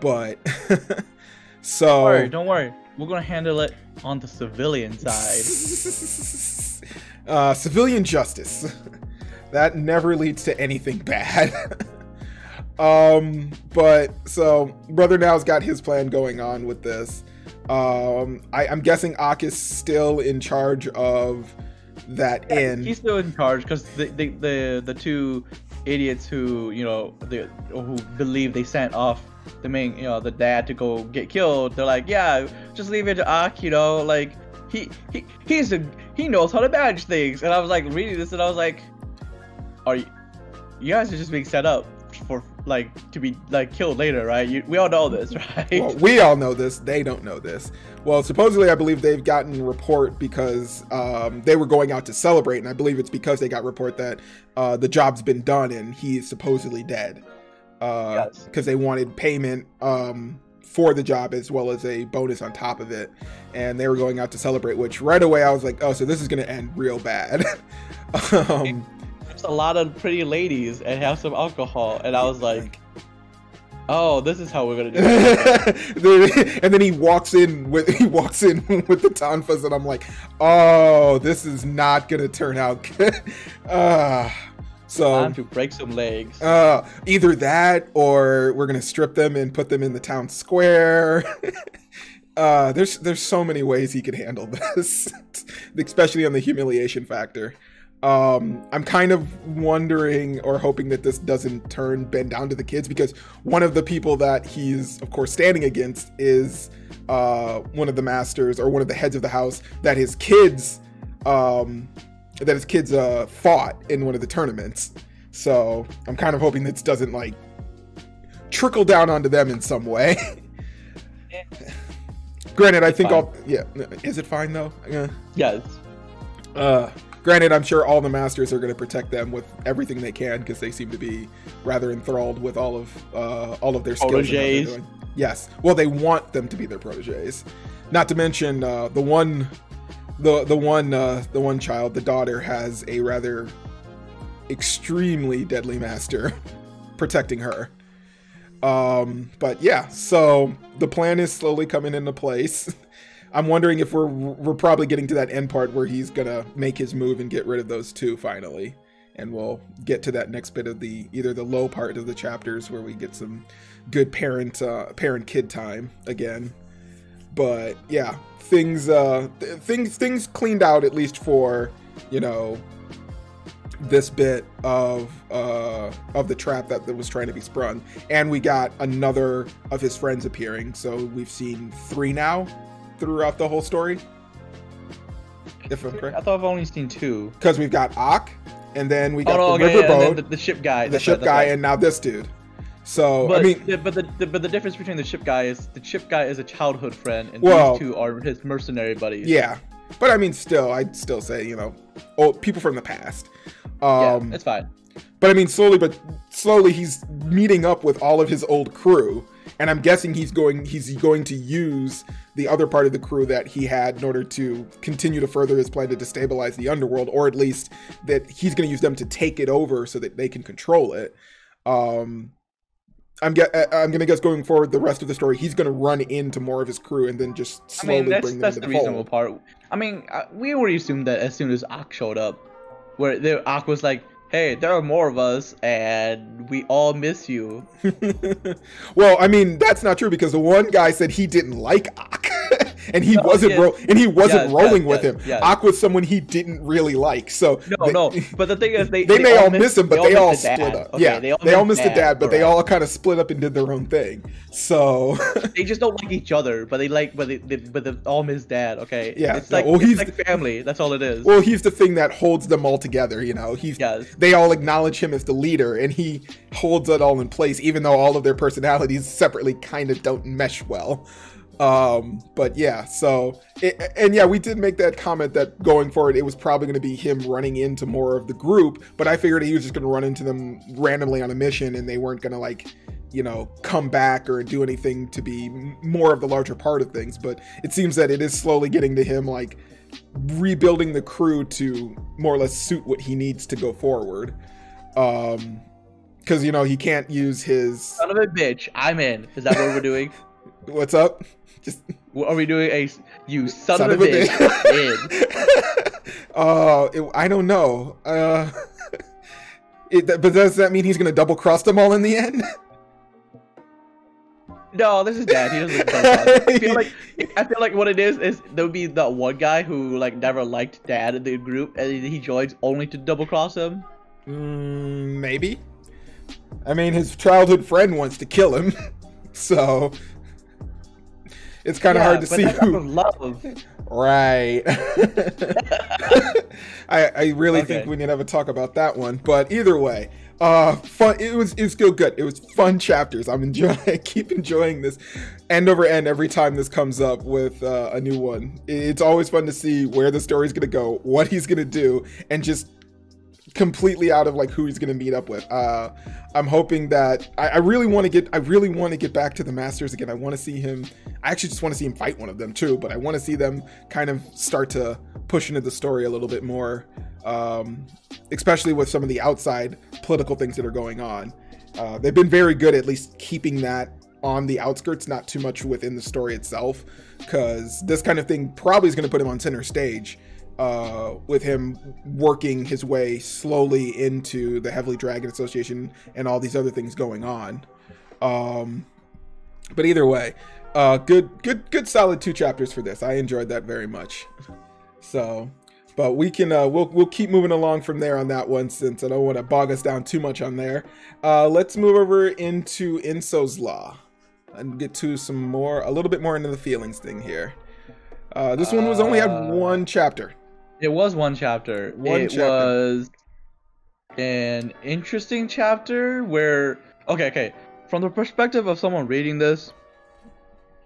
S1: but so
S2: Don't worry. Don't worry. We're gonna handle it on the civilian side.
S1: uh, civilian justice. that never leads to anything bad. um, but so brother now's got his plan going on with this. Um, I, I'm guessing Ak is still in charge of that inn.
S2: He's still in charge because the, the the the two idiots who you know the who believe they sent off the main you know the dad to go get killed. They're like, yeah, just leave it to Ak. You know, like he he he's a he knows how to manage things. And I was like reading this and I was like, are you you guys are just being set up for like to be like killed later, right? You, we all know this, right?
S1: well, we all know this. They don't know this. Well, supposedly, I believe they've gotten report because um, they were going out to celebrate, and I believe it's because they got report that uh, the job's been done and he's supposedly dead. Because
S2: Yes.
S1: they wanted payment um, for the job as well as a bonus on top of it, and they were going out to celebrate. Which right away I was like, oh, so this is gonna end real bad. um,
S2: There's a lot of pretty ladies and have some alcohol, and I was like, oh, this is how we're gonna do it.
S1: and then he walks in with he walks in with the tonfas and I'm like, oh, this is not gonna turn out good. uh, so
S2: Time to break some legs.
S1: uh, either that or we're gonna strip them and put them in the town square. uh, there's there's so many ways he could handle this, especially on the humiliation factor. Um, I'm kind of wondering or hoping that this doesn't turn Ben down to the kids because one of the people that he's of course standing against is uh, one of the masters or one of the heads of the house that his kids um, that his kids uh, fought in one of the tournaments. So I'm kind of hoping this doesn't like trickle down onto them in some way. Granted, I think
S2: Fine.
S1: all yeah. Is it fine though? Yeah.
S2: yes.
S1: Uh, granted, I'm sure all the masters are going to protect them with everything they can because they seem to be rather enthralled with all of uh, all of their skills. and what they're
S2: Proteges.
S1: Yes. Well, they want them to be their proteges. Not to mention uh, the one, the the one uh, the one child, the daughter has a rather extremely deadly master protecting her. Um, but yeah, so the plan is slowly coming into place. I'm wondering if we're we're probably getting to that end part where he's gonna make his move and get rid of those two finally, and we'll get to that next bit of the either the low part of the chapters where we get some good parent uh, parent kid time again. But yeah, things uh th- things things cleaned out at least for you know this bit of uh of the trap that, that was trying to be sprung and we got another of his friends appearing so we've seen three now throughout the whole story if i'm correct
S2: I thought I've only seen two.
S1: because we've got Ak, and then we
S2: Oh
S1: got
S2: no,
S1: the
S2: okay,
S1: riverboat,
S2: then the, the ship guy.
S1: the ship
S2: right,
S1: guy,
S2: right.
S1: and now this dude. So
S2: But,
S1: I mean,
S2: the, but the, the but the difference between the chip guy is the chip guy is a childhood friend, and
S1: Well-
S2: these two are his mercenary buddies.
S1: yeah, but I mean, still, I'd still say you know, old people from the past.
S2: yeah,
S1: Um,
S2: it's fine.
S1: But I mean, slowly but slowly, he's meeting up with all of his old crew, and I'm guessing he's going he's going to use the other part of the crew that he had in order to continue to further his plan to destabilize the underworld, or at least that he's going to use them to take it over so that they can control it. Um, I'm get I'm gonna guess going forward, the rest of the story, he's gonna run into more of his crew and then just
S2: I
S1: slowly
S2: mean, that's
S1: bring them
S2: that's the
S1: the
S2: reasonable part. I mean, uh, we already assumed that as soon as Ak showed up, where the Ak was like, "Hey, there are more of us, and we all miss you."
S1: well, I mean, that's not true because the one guy said he didn't like Ak, and he
S2: No,
S1: wasn't
S2: yes.
S1: ro- and he wasn't
S2: Yes,
S1: rolling
S2: yes,
S1: with
S2: yes,
S1: him.
S2: yes.
S1: Ak was someone he didn't really like. So
S2: No,
S1: they,
S2: no. But the thing is, they
S1: they, may all
S2: miss-
S1: miss him, but they all split
S2: dad.
S1: up.
S2: Okay,
S1: yeah,
S2: they all,
S1: they all
S2: miss
S1: missed the dad, but they all kind of split up and did their own thing. So
S2: They just don't like each other, but they like, but they, they but they all miss dad. Okay.
S1: Yeah,
S2: It's
S1: no,
S2: like
S1: well,
S2: it's
S1: he's
S2: like family. That's all it is.
S1: well, he's the thing that holds them all together. You know, he's they all acknowledge him as the leader and he holds it all in place even though all of their personalities separately kind of don't mesh well um but yeah so it, and yeah we did make that comment that going forward it was probably going to be him running into more of the group but i figured he was just going to run into them randomly on a mission and they weren't going to like you know come back or do anything to be more of the larger part of things but it seems that it is slowly getting to him like rebuilding the crew to more or less suit what he needs to go forward. Um, because you know he can't use his.
S2: Son of a bitch. I'm in. Is that what we're doing?
S1: What's up? Just what
S2: Are we doing a you son,
S1: son
S2: of a bitch? in.
S1: uh, I don't know. Uh, it, but does that mean he's gonna double cross them all in the end?
S2: No, this is dad. He doesn't. I feel like I feel like what it is is there would be that one guy who like never liked dad in the group, and he joins only to double cross him.
S1: Mm, maybe. I mean, his childhood friend wants to kill him, so it's kind of
S2: Yeah,
S1: hard to see who.
S2: love.
S1: Right. I, I really think we need to have a talk about that one. But either way, uh, fun. It was it was still good. It was fun chapters. I'm enjoying. I keep enjoying this, end over end every time this comes up with uh, a new one. It's always fun to see where the story's gonna go, what he's gonna do, and just completely out of like who he's gonna meet up with. Uh, I'm hoping that I, I really want to get I really want to get back to the Masters again. I want to see him. I actually just want to see him fight one of them too, but I want to see them kind of start to push into the story a little bit more, um, especially with some of the outside political things that are going on. Uh, they've been very good at least keeping that on the outskirts, not too much within the story itself, because this kind of thing probably is going to put him on center stage uh, with him working his way slowly into the Heavily Dragon Association and all these other things going on. Um, but either way, uh, good, good, good, solid two chapters for this. I enjoyed that very much. So, but we can uh, we'll we'll keep moving along from there on that one since I don't want to bog us down too much on there. Uh, let's move over into Inso's Law and get to some more, a little bit more into the feelings thing here. Uh, this one was only had
S2: Uh,
S1: one chapter.
S2: It was one chapter.
S1: One
S2: it
S1: chapter.
S2: was an interesting chapter where okay, okay. From the perspective of someone reading this,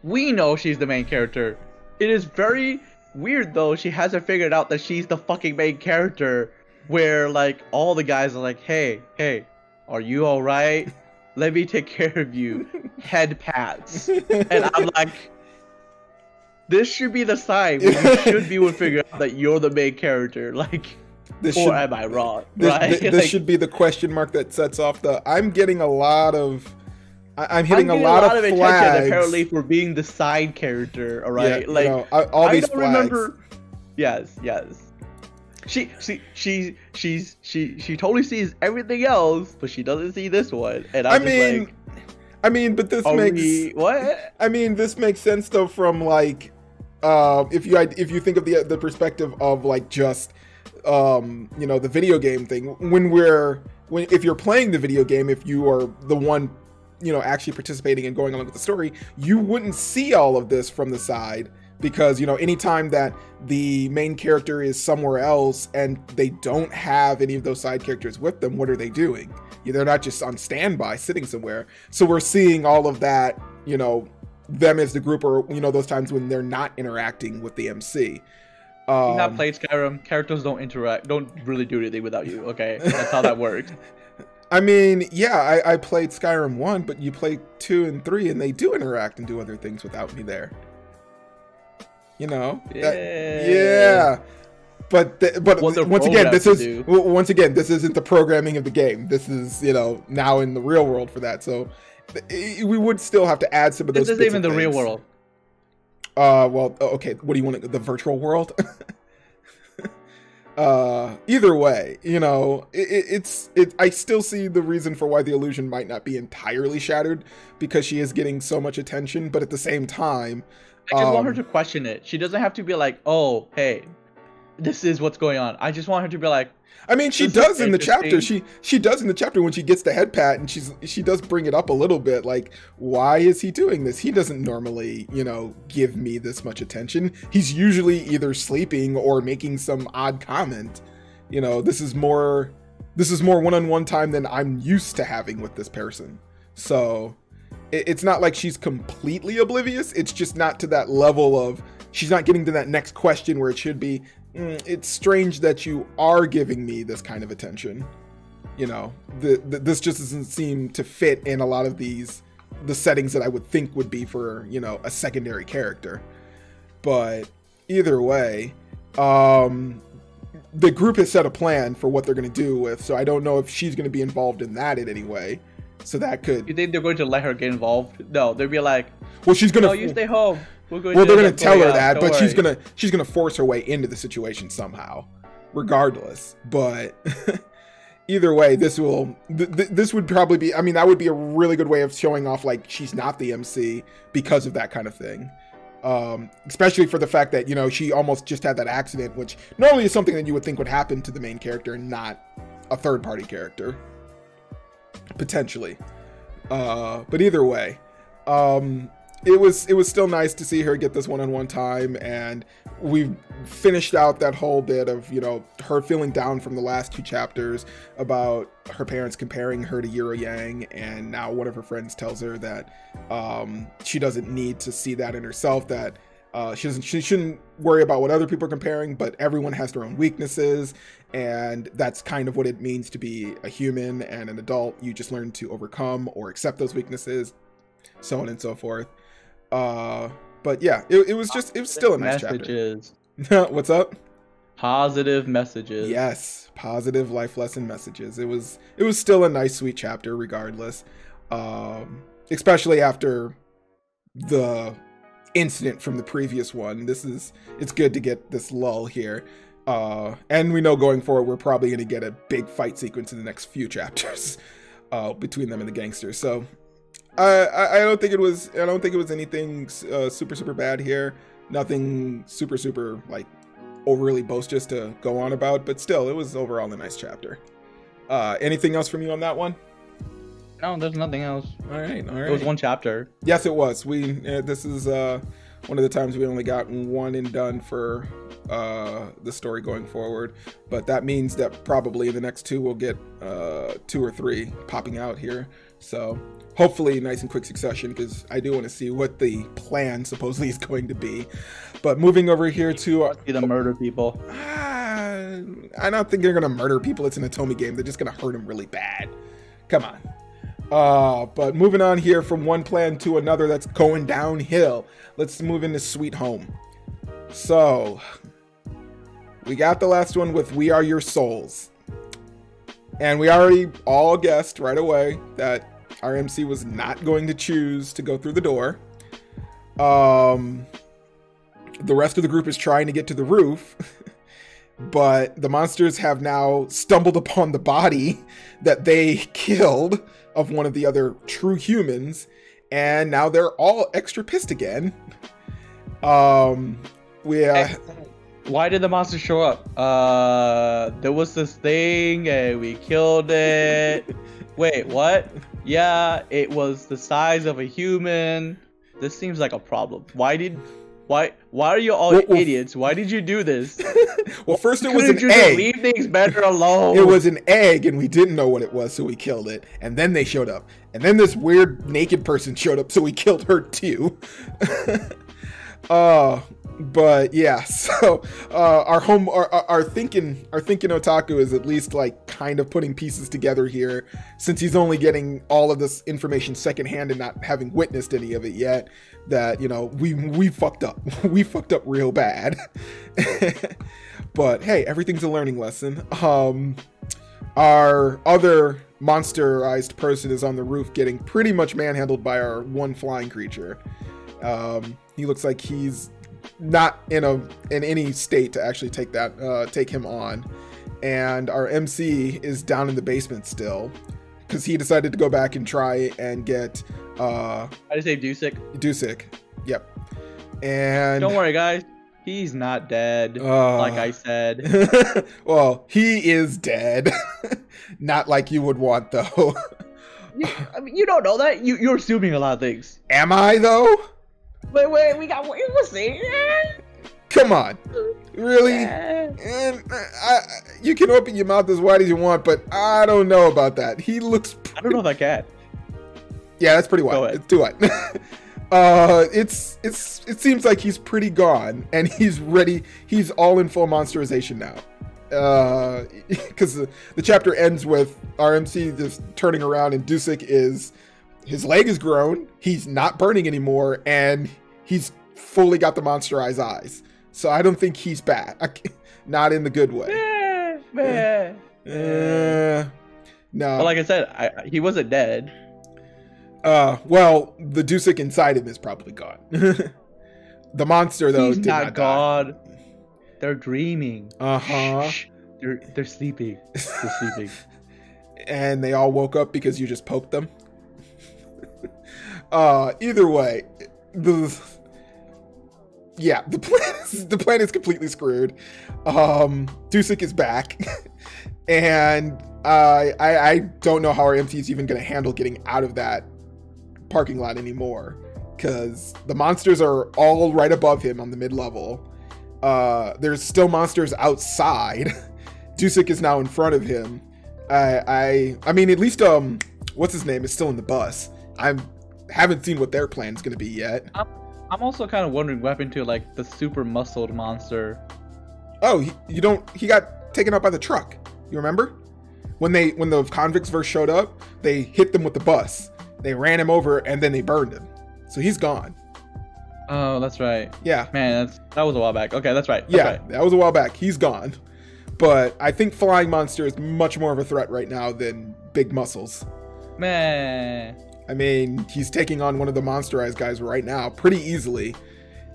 S2: we know she's the main character. It is very weird though, she hasn't figured out that she's the fucking main character where like all the guys are like, "Hey, hey, are you all right? Let me take care of you." Head pats. And I'm like this should be the sign where you should be able to figure out that you're the main character. Like,
S1: this
S2: or
S1: should
S2: am I wrong?
S1: this,
S2: right?
S1: thi- this
S2: Like,
S1: should be the question mark that sets off the. I'm getting a lot of. I, I'm
S2: I'm
S1: hitting a lot, of,
S2: attention
S1: flags.
S2: apparently for being the side character. All right,
S1: Yeah,
S2: like
S1: know, I- all
S2: I
S1: these
S2: don't
S1: flags.
S2: remember. Yes, yes. She, she, she, she's, she, she totally sees everything else, but she doesn't see this one. And
S1: I
S2: I'm just
S1: mean,
S2: like,
S1: I mean, but this
S2: are
S1: makes.
S2: we what?
S1: I mean, this makes sense though from like, uh, if you if you think of the the perspective of like just, um, you know, the video game thing. When we're when if you're playing the video game, if you are the one, you know, actually participating and going along with the story, you wouldn't see all of this from the side because you know anytime that the main character is somewhere else and they don't have any of those side characters with them what are they doing they're not just on standby sitting somewhere so we're seeing all of that you know them as the group or you know those times when they're not interacting with the mc
S2: um, you have played Skyrim. Characters don't interact, don't really do anything without you. Okay, that's how that works.
S1: I mean, yeah, I, I played Skyrim one, but you play two and three, and they do interact and do other things without me there. You know,
S2: yeah,
S1: that, yeah. But th- but once again, this is once again this isn't the programming of the game. This is you know now in the real world for that. So we would still have to add some of those.
S2: This is even the real world.
S1: Uh, well, okay. What do you want? The virtual world? uh, either way, you know, it, it's it. I still see the reason for why the illusion might not be entirely shattered because she is getting so much attention, but at the same time,
S2: I just um, want her um, to question it. She doesn't have to be like, "Oh, hey, this is what's going on." I just want her to be like,
S1: I mean, she does in the chapter. She she does in the chapter when she gets the head pat, and she's she does bring it up a little bit. Like, why is he doing this? He doesn't normally, you know, give me this much attention. He's usually either sleeping or making some odd comment. You know, this is more this is more one-on-one time than I'm used to having with this person. So it, it's not like she's completely oblivious. It's just not to that level of she's not getting to that next question where it should be it's strange that you are giving me this kind of attention. You know, the, the, this just doesn't seem to fit in a lot of these the settings that I would think would be for you know a secondary character. But either way, um, the group has set a plan for what they're going to do with. So I don't know if she's going to be involved in that in any way. So that could.
S2: You think they're going to let her get involved? No, they'll be like,
S1: "Well, she's going to.
S2: No, you stay home.
S1: We're going well, they're going to tell her that, but worry. she's going to she's going to force her way into the situation somehow, regardless. But either way, this will th- th- this would probably be. I mean, that would be a really good way of showing off like she's not the MC because of that kind of thing. Um, especially for the fact that you know she almost just had that accident, which normally is something that you would think would happen to the main character, and not a third party character, potentially. Uh, but either way, um, it was it was still nice to see her get this one-on-one time and we finished out that whole bit of you know her feeling down from the last two chapters about her parents comparing her to Yura Yang and now one of her friends tells her that um, she doesn't need to see that in herself that uh, she doesn't she shouldn't worry about what other people are comparing but everyone has their own weaknesses and that's kind of what it means to be a human and an adult. You just learn to overcome or accept those weaknesses so on and so forth uh, but yeah, it, it was just it was still a nice messages. chapter. What's up?
S2: Positive messages.
S1: Yes, positive life lesson messages. It was it was still a nice sweet chapter regardless. Um, especially after the incident from the previous one. This is it's good to get this lull here. Uh, and we know going forward we're probably going to get a big fight sequence in the next few chapters uh, between them and the gangsters. So I, I don't think it was I don't think it was anything uh, super super bad here. Nothing super super like overly boisterous to go on about, but still, it was overall a nice chapter. Uh, anything else from you on that one?
S2: No, there's nothing else.
S1: All right, all right.
S2: It was one chapter.
S1: Yes, it was. We uh, this is uh, one of the times we only got one and done for uh, the story going forward, but that means that probably the next two we'll get uh, two or three popping out here. So hopefully nice and quick succession because I do want to see what the plan supposedly is going to be. But moving over here to
S2: uh, the murder people. Uh,
S1: I don't think they're gonna murder people. It's an Otome game. They're just gonna hurt them really bad. Come on. Uh, but moving on here from one plan to another that's going downhill. Let's move into Sweet Home. So, we got the last one with We Are Your Souls. And we already all guessed right away that our MC was not going to choose to go through the door. Um, the rest of the group is trying to get to the roof, but the monsters have now stumbled upon the body that they killed of one of the other true humans, and now they're all extra pissed again. Um, we. Uh,
S2: why did the monster show up? Uh, there was this thing and we killed it. Wait, what? Yeah, it was the size of a human. This seems like a problem. Why did Why? Why are you all
S1: Well,
S2: idiots? Why did you do this?
S1: well, first it was an
S2: you
S1: egg.
S2: leave things better alone?
S1: It was an egg, and we didn't know what it was, so we killed it. And then they showed up, and then this weird naked person showed up, so we killed her too. uh, but yeah, so uh, our home, our, our thinking, our thinking otaku is at least like kind of putting pieces together here, since he's only getting all of this information secondhand and not having witnessed any of it yet. That you know, we we fucked up, we fucked up real bad. but hey, everything's a learning lesson. Um, our other monsterized person is on the roof getting pretty much manhandled by our one flying creature. Um, he looks like he's not in a in any state to actually take that uh, take him on. And our MC is down in the basement still because he decided to go back and try and get uh,
S2: I just say Dusik.
S1: Dusik. Yep. And
S2: Don't worry, guys. He's not dead.
S1: Uh,
S2: like I said.
S1: well, he is dead. Not like you would want, though.
S2: You, I mean, you don't know that. You, you're assuming a lot of things.
S1: Am I, though?
S2: Wait, wait. We got. We'll see.
S1: Come on. Really? And uh, I, you can open your mouth as wide as you want, but I don't know about that. He looks.
S2: I don't know if I can.
S1: Yeah, that's pretty wide.
S2: ahead.
S1: It's too wide. uh, it's it's it seems like he's pretty gone, and he's ready. He's all in full monsterization now. Uh, because the, the chapter ends with our MC just turning around, and Dusik is his leg is grown. He's not burning anymore, and he's fully got the monsterized eyes. So I don't think he's back. Not in the good way.
S2: Eh, meh.
S1: Uh, no.
S2: But like I said, I, he wasn't dead.
S1: Uh, well, the Dusik inside him is probably gone. the monster, though,
S2: He's
S1: did
S2: not,
S1: not,
S2: God. They're dreaming.
S1: Uh huh.
S2: They're they're sleeping. They're sleeping.
S1: and they all woke up because you just poked them. Uh, either way, the yeah, the plan is, the plan is completely screwed. Um, Dusik is back, and uh, I I don't know how our MC is even going to handle getting out of that parking lot anymore because the monsters are all right above him on the mid level. Uh, there's still monsters outside. Dusik is now in front of him. I I I mean at least um what's his name is still in the bus. I haven't seen what their plan's gonna be yet.
S2: I'm also kind of wondering what happened to like the super muscled monster.
S1: Oh, he, you don't he got taken out by the truck. You remember? When they when the convicts first showed up, they hit them with the bus. They ran him over and then they burned him. So he's gone.
S2: Oh, that's right.
S1: Yeah.
S2: Man, that's that was a while back. Okay, that's right. That's
S1: Yeah,
S2: right.
S1: that was a while back. He's gone. But I think Flying Monster is much more of a threat right now than Big Muscles.
S2: Man.
S1: I mean, he's taking on one of the monsterized guys right now pretty easily.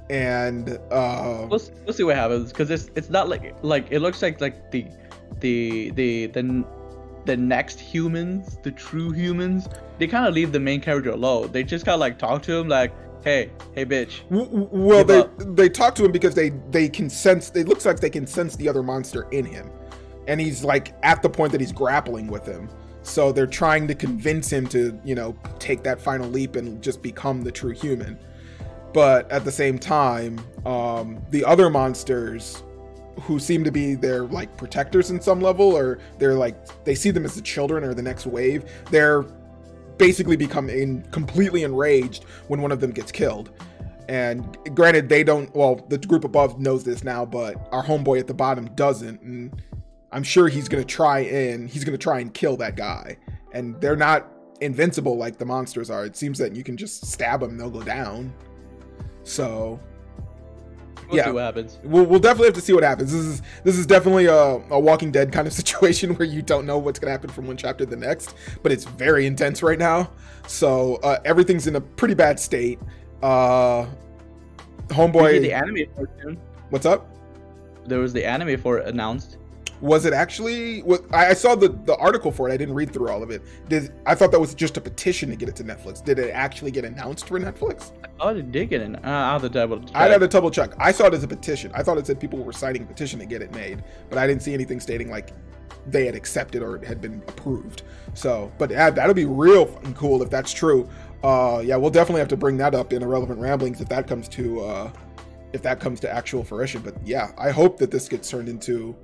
S1: And uh
S2: We'll, we'll see what happens because it's it's not like like it looks like like the the the the the next humans, the true humans, they kind of leave the main character alone. They just kind of like talk to him like, hey, hey, bitch.
S1: well they
S2: up.
S1: they talk to him because they they can sense it looks like they can sense the other monster in him. And he's like at the point that he's grappling with him. So they're trying to convince him to, you know, take that final leap and just become the true human. But at the same time, um, the other monsters who seem to be their like protectors in some level, or they're like they see them as the children or the next wave, they're basically become in, completely enraged when one of them gets killed. And granted, they don't. Well, the group above knows this now, but our homeboy at the bottom doesn't. And I'm sure he's gonna try and he's gonna try and kill that guy. And they're not invincible like the monsters are. It seems that you can just stab them; they'll go down. So
S2: We'll
S1: Yeah.
S2: see what happens.
S1: we'll, we'll definitely have to see what happens. This is this is definitely a, a Walking Dead kind of situation where you don't know what's gonna happen from one chapter to the next, but it's very intense right now. So uh, everything's in a pretty bad state. Uh, homeboy,
S2: the anime for soon.
S1: what's up?
S2: There was the anime for it announced.
S1: Was it actually? What I I saw the the article for it. I didn't read through all of it. Did I thought that was just a petition to get it to Netflix? Did it actually get announced for Netflix?
S2: Oh, they did get in. Uh, I'll have to double check.
S1: I'd have to double check. I saw it as a petition. I thought it said people were signing a petition to get it made, but I didn't see anything stating like they had accepted or it had been approved. So, but yeah, that'll be real fucking cool if that's true. Uh, yeah, we'll definitely have to bring that up in irrelevant ramblings if that comes to uh, if that comes to actual fruition. But yeah, I hope that this gets turned into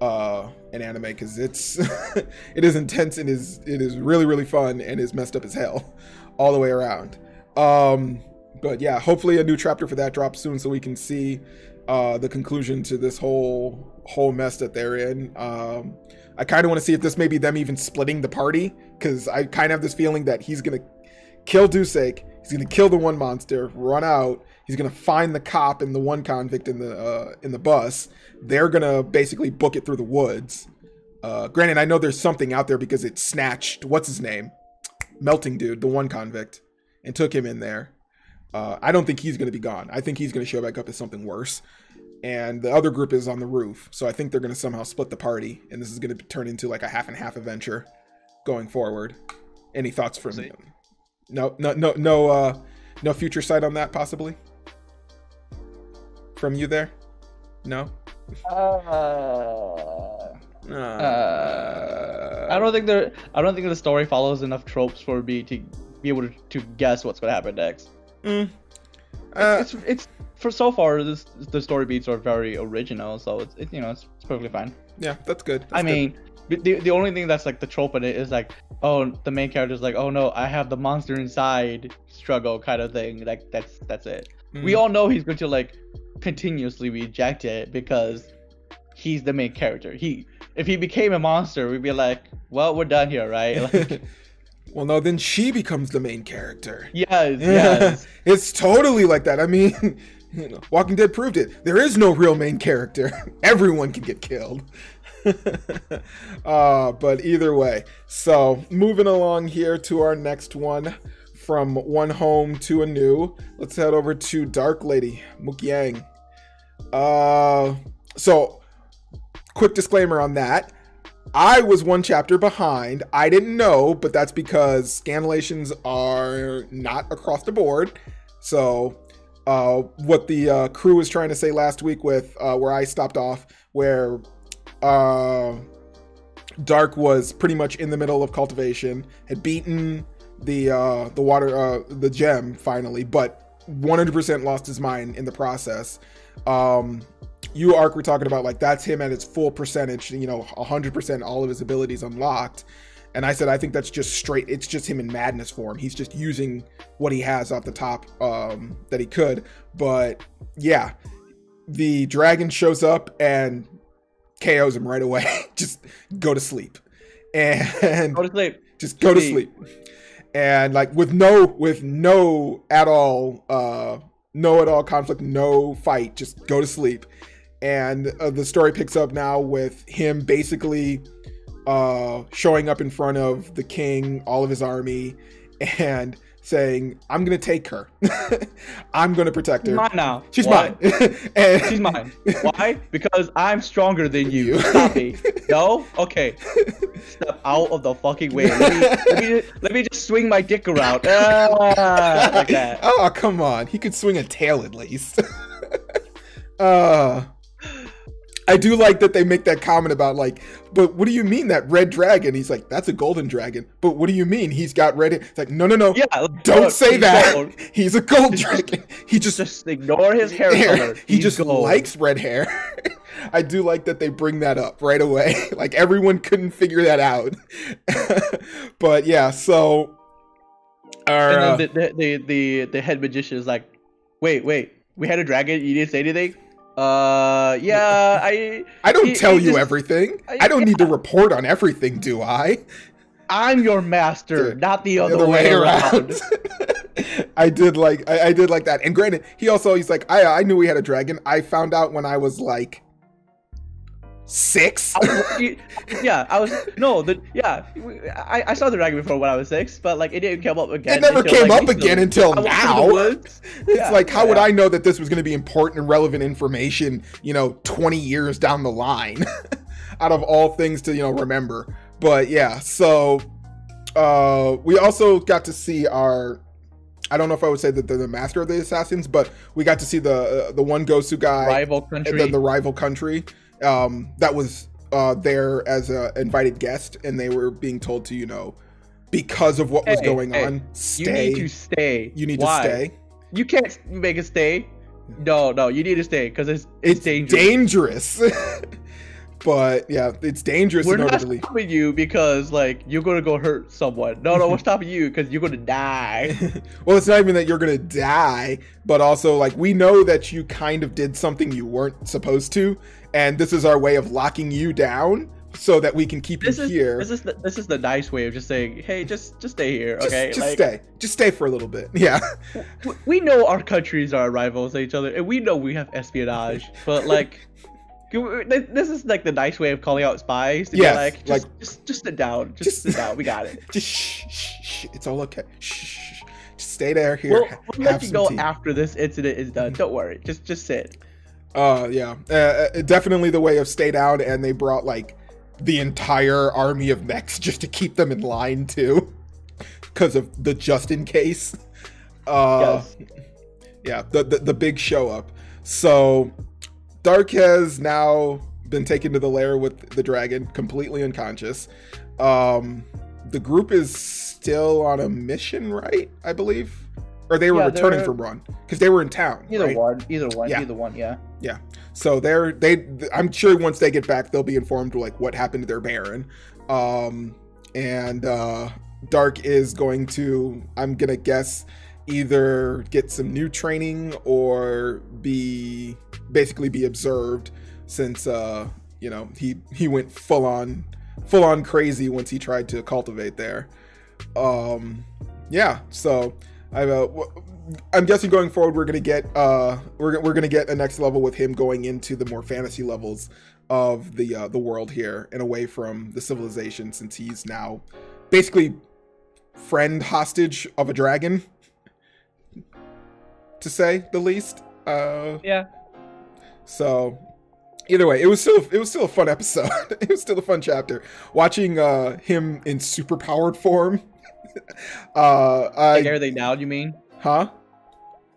S1: uh an anime because it's it is intense and is it is really really fun and is messed up as hell all the way around. Um but yeah hopefully a new chapter for that drops soon so we can see uh the conclusion to this whole whole mess that they're in. Um i kind of want to see if this may be them even splitting the party because i kind of have this feeling that he's gonna kill Dusik, he's gonna kill the one monster run out he's gonna find the cop and the one convict in the uh, in the bus. They're gonna basically book it through the woods. Uh, granted, I know there's something out there because it snatched what's his name, melting dude, the one convict, and took him in there. Uh, I don't think he's gonna be gone. I think he's gonna show back up as something worse. And the other group is on the roof, so I think they're gonna somehow split the party, and this is gonna turn into like a half and half adventure going forward. Any thoughts from you? No, no, no, no, uh, no future sight on that possibly from you there? No.
S2: Uh, uh, I don't think there. I don't think the story follows enough tropes for me to be able to, to guess what's going to happen next.
S1: Mm.
S2: Uh, it's, it's, it's for so far this the story beats are very original, so it's it, you know it's, it's perfectly fine.
S1: Yeah, that's good. That's
S2: I good. mean, the the only thing that's like the trope in it is like, oh, the main character is like, oh no, I have the monster inside struggle kind of thing. Like that's that's it. Mm. We all know he's going to like continuously reject it because he's the main character. He if he became a monster, we'd be like, well, we're done here, right? Like,
S1: well, no, then she becomes the main character.
S2: Yes, yes.
S1: it's totally like that. I mean, you know, Walking Dead proved it. There is no real main character. Everyone can get killed. uh, but either way, so moving along here to our next one from one home to a new. Let's head over to Dark Lady, Mukyang. Uh, so, quick disclaimer on that. I was one chapter behind. I didn't know, but that's because scanlations are not across the board. So, uh, what the uh, crew was trying to say last week with uh, where I stopped off, where uh, Dark was pretty much in the middle of cultivation, had beaten the uh, the water uh, the gem finally, but 100% lost his mind in the process. Um, you arc we're talking about like that's him at its full percentage, you know, 100% all of his abilities unlocked. And I said I think that's just straight. It's just him in madness form. He's just using what he has off the top um, that he could. But yeah, the dragon shows up and KOs him right away. just go to sleep. And
S2: go to sleep.
S1: Just go to sleep and like with no with no at all uh no at all conflict no fight just go to sleep. And uh, the story picks up now with him basically uh showing up in front of the king all of his army and saying, "I'm gonna take her. I'm gonna protect her.
S2: She's mine now.
S1: She's mine. and...
S2: She's mine. Why? Because I'm stronger than you. Stop me. No? Okay. Step out of the fucking way. Let me, let me, let me just swing my dick around. Ah, like that.
S1: Oh, come on. He could swing a tail at least. uh I do like that they make that comment about like, but what do you mean that red dragon? He's like, that's a golden dragon. But what do you mean he's got red? It's like, no, no, no. Yeah, don't look, say that. Gold. He's a gold dragon. He just
S2: just ignore his hair, hair. color.
S1: He just gold. likes red hair. I do like that they bring that up right away. like everyone couldn't figure that out. but yeah, so.
S2: Our, and then uh, the, the, the the head magician is like, wait, wait, we had a dragon. You didn't say anything. Uh, yeah, I.
S1: I don't he, tell he you just, everything. I, I don't yeah. need to report on everything, do I?
S2: I'm your master, Dude, not the other, the way, way, around.
S1: around. I did like I, I, did like that. And granted, he also he's like I I knew we had a dragon. I found out when I was like six.
S2: I was, yeah, I was no, the yeah, I, I saw the dragon before when I was six, but like it didn't come up again.
S1: It never until, came like, up again until now. It's yeah, like how yeah. would I know that this was going to be important and relevant information? You know, twenty years down the line, out of all things to you know remember. But yeah, so uh, we also got to see our I don't know if I would say that they're the master of the assassins, but we got to see the uh, the one Gosu guy,
S2: rival country,
S1: the, the rival country um, that was uh, there as an invited guest, and they were being told to, you know, because of what hey, was going hey, on, stay.
S2: You need to stay.
S1: You need
S2: Why?
S1: to stay.
S2: You can't make a stay. no, no, you need to stay because it's
S1: It's
S2: it's, dangerous.
S1: dangerous. but yeah, it's dangerous
S2: We're
S1: in
S2: not
S1: to leave.
S2: stopping you because like you're gonna go hurt someone. No, no, we're stopping you because you're gonna die.
S1: well, it's not even that you're gonna die, but also like we know that you kind of did something you weren't supposed to, and this is our way of locking you down so that we can keep
S2: This
S1: you
S2: is
S1: here.
S2: this is the, this is the nice way of just saying, hey, just just stay here,
S1: just,
S2: okay?
S1: just
S2: like,
S1: stay, just stay for a little bit. Yeah,
S2: we know our countries are rivals to each other, and we know we have espionage, but like. Can we- th- This is like the nice way of calling out spies. To
S1: Yes,
S2: be like, just,
S1: like-
S2: just, just sit down. Just,
S1: Just-
S2: sit down. We got it.
S1: just shh, shh, shh. It's all okay. Shh. Just stay there. Here,
S2: We'll, we'll
S1: have
S2: let you go
S1: tea.
S2: after this incident is done. Don't worry. Just, just sit.
S1: Uh, yeah, uh, uh, definitely the way of stay down, and they brought like the entire army of mechs just to keep them in line too, because of the just in case. Uh,
S2: yes.
S1: yeah, the, the the big show up. So Dark has now been taken to the lair with the dragon, completely unconscious. Um, the group is still on a mission, right? I believe, or they were
S2: Yeah,
S1: returning from run because they were in town.
S2: Either
S1: right?
S2: one. Either one.
S1: Yeah.
S2: Either one. Yeah.
S1: So they're they. I'm sure once they get back, they'll be informed like what happened to their Baron. Um, and uh, Dark is going to. I'm gonna guess either get some new training or be basically be observed since uh you know he he went full on full on crazy once he tried to cultivate there. Um yeah so i uh, i'm guessing going forward we're gonna get uh we're, we're gonna get a next level with him going into the more fantasy levels of the uh, the world here and away from the civilization since he's now basically friend hostage of a dragon to say the least uh
S2: Yeah.
S1: so either way, it was still it was still a fun episode. it was still a fun chapter. Watching uh him in super powered form. uh I
S2: Take everything down. You mean
S1: huh?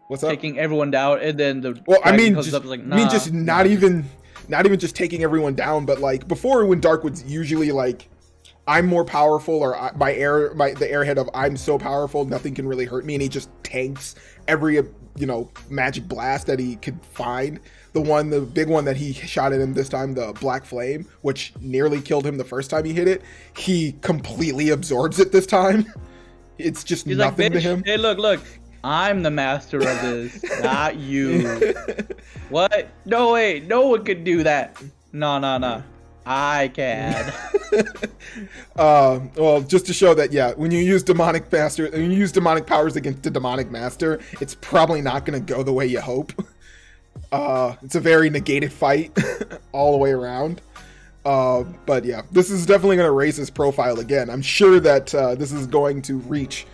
S1: What's up?
S2: taking everyone down, and then the
S1: Well, I mean, just,
S2: up like,
S1: I mean, just not even, not even just taking everyone down, but like before, when Dark was usually like, I'm more powerful, or I, my air, my the airhead of I'm so powerful, nothing can really hurt me, and he just tanks every you know magic blast that he could find. The one, the big one that he shot at him this time, the Black Flame, which nearly killed him the first time he hit it, he completely absorbs it this time. It's just
S2: He's like,
S1: nothing to him.
S2: hey, look, look, I'm the master of this, not you. What? No way, no one could do that. No, no, no. I can.
S1: uh, well, just to show that, yeah, when you use demonic master, when you use demonic powers against a demonic master, it's probably not going to go the way you hope. Uh, it's a very negated fight all the way around. Uh, but yeah, this is definitely going to raise his profile again. I'm sure that uh, this is going to reach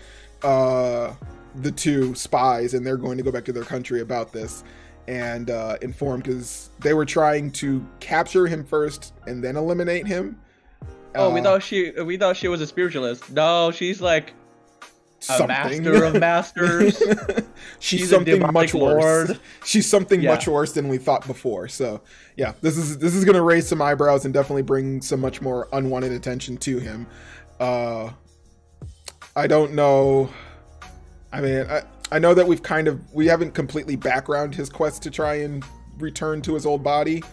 S1: uh, the two spies, and they're going to go back to their country about this and uh, inform because they were trying to capture him first and then eliminate him.
S2: oh, we
S1: Uh,
S2: thought she, we thought she was a spiritualist. No, she's like a
S1: something.
S2: master of masters.
S1: She's,
S2: She's
S1: something much worse.
S2: lord.
S1: She's something
S2: Yeah.
S1: much worse than we thought before. So yeah, this is this is gonna raise some eyebrows and definitely bring some much more unwanted attention to him. Uh, I don't know. I mean, I I know that we've kind of we haven't completely background his quest to try and return to his old body.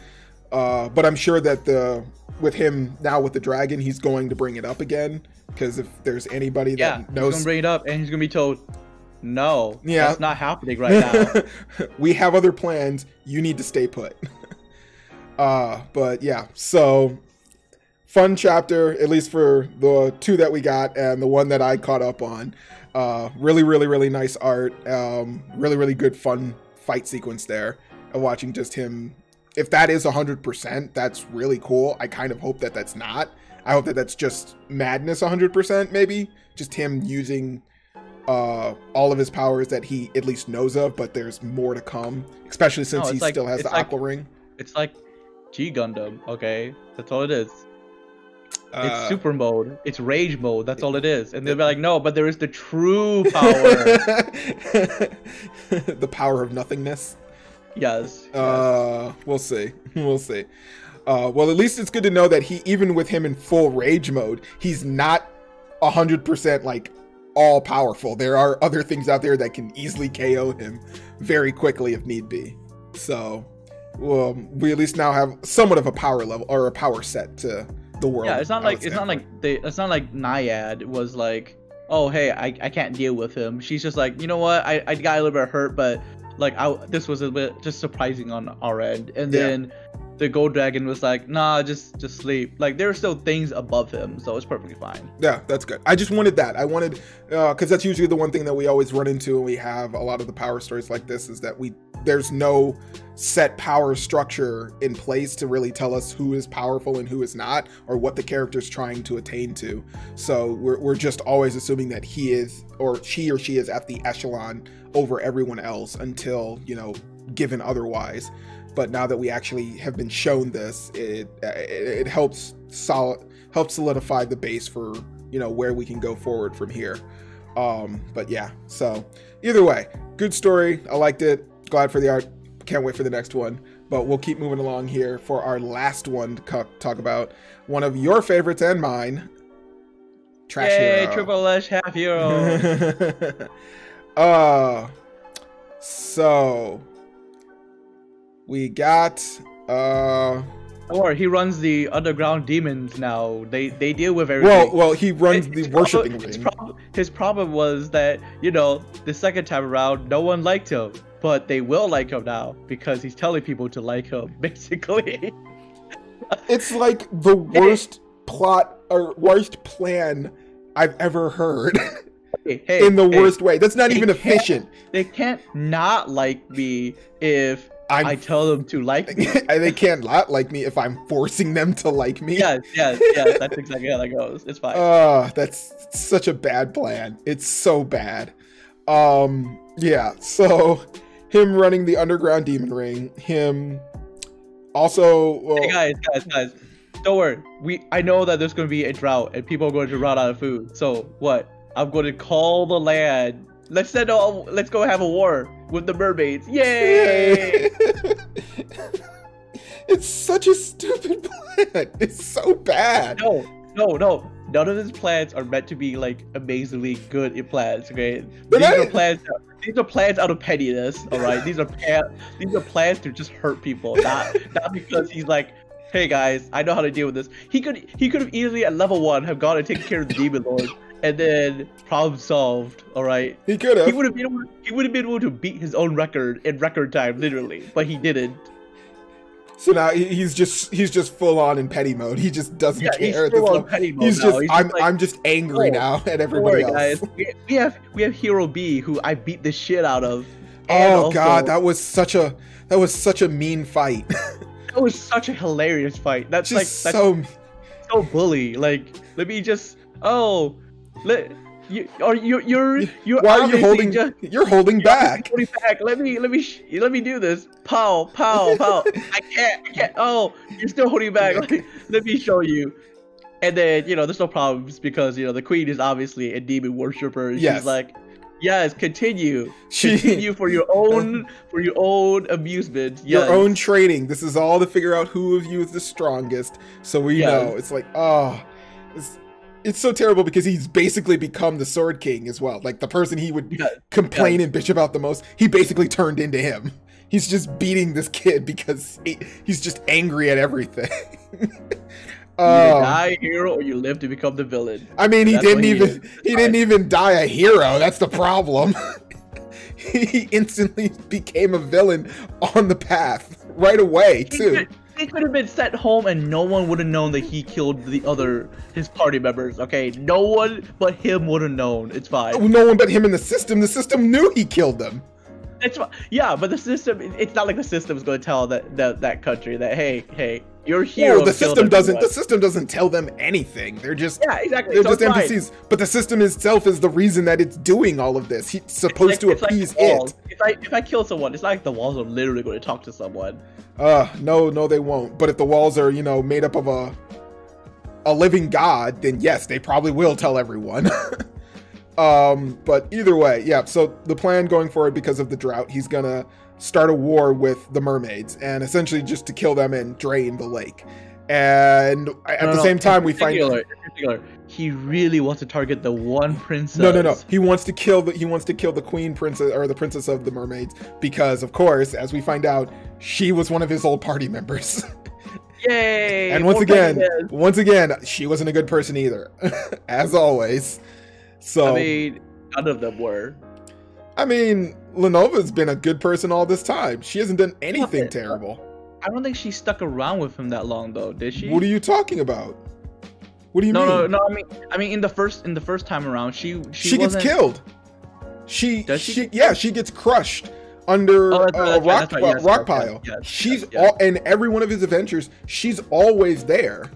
S1: Uh, but I'm sure that the with him now with the dragon, he's going to bring it up again because if there's anybody
S2: yeah,
S1: that
S2: he's gonna bring it up, and he's gonna be told, "No,
S1: Yeah.
S2: that's not happening right now."
S1: we have other plans. You need to stay put. uh, but yeah, so fun chapter, at least for the two that we got and the one that I caught up on. Uh, really, really, really nice art. Um, really, really good fun fight sequence there. Uh, watching just him. If that is 100%, that's really cool. I kind of hope that that's not. I hope that that's just madness 100%, maybe. Just him using uh, all of his powers that he at least knows of, but there's more to come, especially since
S2: No,
S1: he
S2: like-
S1: still has the
S2: like-
S1: Aqua Ring.
S2: it's like G Gundam. Okay, that's all it is.
S1: Uh,
S2: It's super mode. It's rage mode. That's all it is. And they'll be like, no, but there is the true power.
S1: the power of nothingness.
S2: yes.
S1: Uh, we'll see. We'll see. Uh, well, at least it's good to know that he, even with him in full rage mode, he's not hundred percent like all powerful. There are other things out there that can easily KO him very quickly if need be. So, well, we at least now have somewhat of a power level or a power set to the world.
S2: Yeah, it's not like it's not like they. It's not like Naiad was like, oh hey, I, I can't deal with him. She's just like, you know what, I, I got a little bit hurt, but like I this was a bit just surprising on our end. And
S1: Yeah.
S2: then the gold dragon was like, nah, just just sleep. Like there are still things above him, so it's perfectly fine.
S1: Yeah, that's good. I just wanted that. I wanted uh, because that's usually the one thing that we always run into when we have a lot of the power stories like this is that we there's no set power structure in place to really tell us who is powerful and who is not or what the character's trying to attain to. So we're, we're just always assuming that he is or she or she is at the echelon over everyone else until, you know, given otherwise. But now that we actually have been shown this, it it, it helps solid helps solidify the base for you know where we can go forward from here. Um, but yeah, so either way, good story. I liked it. Glad for the art. Can't wait for the next one. But we'll keep moving along here for our last one to talk about. One of your favorites and mine. Trash
S2: Yay,
S1: Hero.
S2: Triple H half hero.
S1: uh so we got uh
S2: or he runs the underground demons now. They they deal with everything.
S1: well well, he runs
S2: His
S1: the
S2: prob-
S1: worshiping
S2: his,
S1: ring.
S2: prob- his problem was that you know the second time around no one liked him but they will like him now because he's telling people to like him basically
S1: It's like the worst plot or worst plan I've ever heard
S2: hey, hey,
S1: in the
S2: hey,
S1: worst way. That's not even efficient.
S2: they can't not like me if
S1: I'm
S2: i tell them to like me
S1: they can't not like me if I'm forcing them to like me.
S2: yes yes yes that's exactly how that goes it's fine
S1: Uh, that's such a bad plan. It's so bad. Um, yeah, so him running the underground demon ring, him also well,
S2: hey guys guys guys don't worry we i know that there's going to be a drought and people are going to run out of food so what i'm going to call the land let's send all let's go have a war with the mermaids. Yay!
S1: It's such a stupid plan. It's so bad.
S2: no no no. None of his plans are meant to be like amazingly good plans okay?
S1: But
S2: these
S1: I-
S2: are plans these are plans out of pettiness all right these are pa- these are plans to just hurt people not not because he's like hey guys i know how to deal with this. He could he could have easily at level one have gone and taken care of the demon lord and then problem solved all right
S1: He could have.
S2: he would have been able, he would have been able to beat his own record in record time literally but he didn't
S1: So now he's just he's just full on in petty mode. He just doesn't
S2: yeah he's
S1: care at this
S2: on
S1: level.
S2: petty mode
S1: He's
S2: now.
S1: just
S2: He's
S1: I'm
S2: like,
S1: I'm just angry
S2: "Oh,
S1: now at everybody
S2: worry,
S1: else.
S2: guys. We, have we have Hero B who I beat the shit out of.
S1: Oh
S2: also-
S1: god, that was such a that was such a mean fight.
S2: that was such a hilarious fight. That's like that's
S1: so
S2: so bully. Like let me just oh let you or you you're you're
S1: why are you holding
S2: just,
S1: you're holding back?
S2: holding back. Let me let me let me do this. Pow pow pow. I can't I can't. Oh, you're still holding back. Like, let me show you. And then you know there's no problems because you know the queen is obviously a demon worshiper.
S1: Yes.
S2: She's like, yes, continue.
S1: She-
S2: continue for your own for your own amusement. Yes.
S1: Your own training. This is all to figure out who of you is the strongest. So we
S2: Yes.
S1: know. It's like, oh, it's, it's so terrible because he's basically become the Sword King as well. Like the person he would
S2: Yeah,
S1: complain and bitch about the most, he basically turned into him. He's just beating this kid because he, he's just angry at everything.
S2: You either
S1: Oh,
S2: die hero or you live to become the villain.
S1: I mean, he
S2: That's
S1: didn't
S2: what he
S1: even
S2: is.
S1: he didn't even die a hero. That's the problem. he instantly became a villain on the path right away too.
S2: Could, he could have been sent home and no one would have known that he killed the other his party members. Okay, no one but him would have known. It's fine.
S1: No one but him in the system. The system knew he killed them.
S2: It's fi- yeah, but the system. It's not like the system is going to tell that that, that country that hey hey your hero.
S1: No, the system doesn't. The system doesn't tell them anything. They're just
S2: Yeah, exactly.
S1: they're
S2: so
S1: just
S2: it's fine.
S1: NPCs. But the system itself is the reason that it's doing all of this. He's supposed to
S2: It's like
S1: appease it.
S2: If I if I kill someone, it's not like the walls are literally going to talk to someone.
S1: Uh, no, no, they won't. But if the walls are, you know, made up of a a living god, then yes, they probably will tell everyone. um, but either way, yeah. So the plan going forward, because of the drought, he's gonna start a war with the mermaids, and essentially just to kill them and drain the lake. And at
S2: No,
S1: the
S2: no,
S1: same time, we find
S2: particular- in particular, he really wants to target the one princess.
S1: No, no, no. He wants to kill the he wants to kill the queen princess or the princess of the mermaids because, of course, as we find out, she was one of his old party members.
S2: Yay!
S1: and once again,
S2: princess.
S1: once again, she wasn't a good person either, as always. So
S2: I mean, none of them were.
S1: I mean, Lenova's been a good person all this time. She hasn't done anything
S2: but- uh,
S1: terrible.
S2: I don't think she stuck around with him that long though, did she?
S1: What are you talking about? What do you
S2: no,
S1: mean?
S2: no, no. I mean, I mean, in the first, in the first time around, she she,
S1: She, gets killed. She,
S2: Does
S1: she,
S2: she?
S1: yeah, she gets crushed under
S2: Oh,
S1: a
S2: uh, right,
S1: rock
S2: right, yes,
S1: rock
S2: yes,
S1: pile.
S2: yes,
S1: she's all in every one of his adventures. She's always there.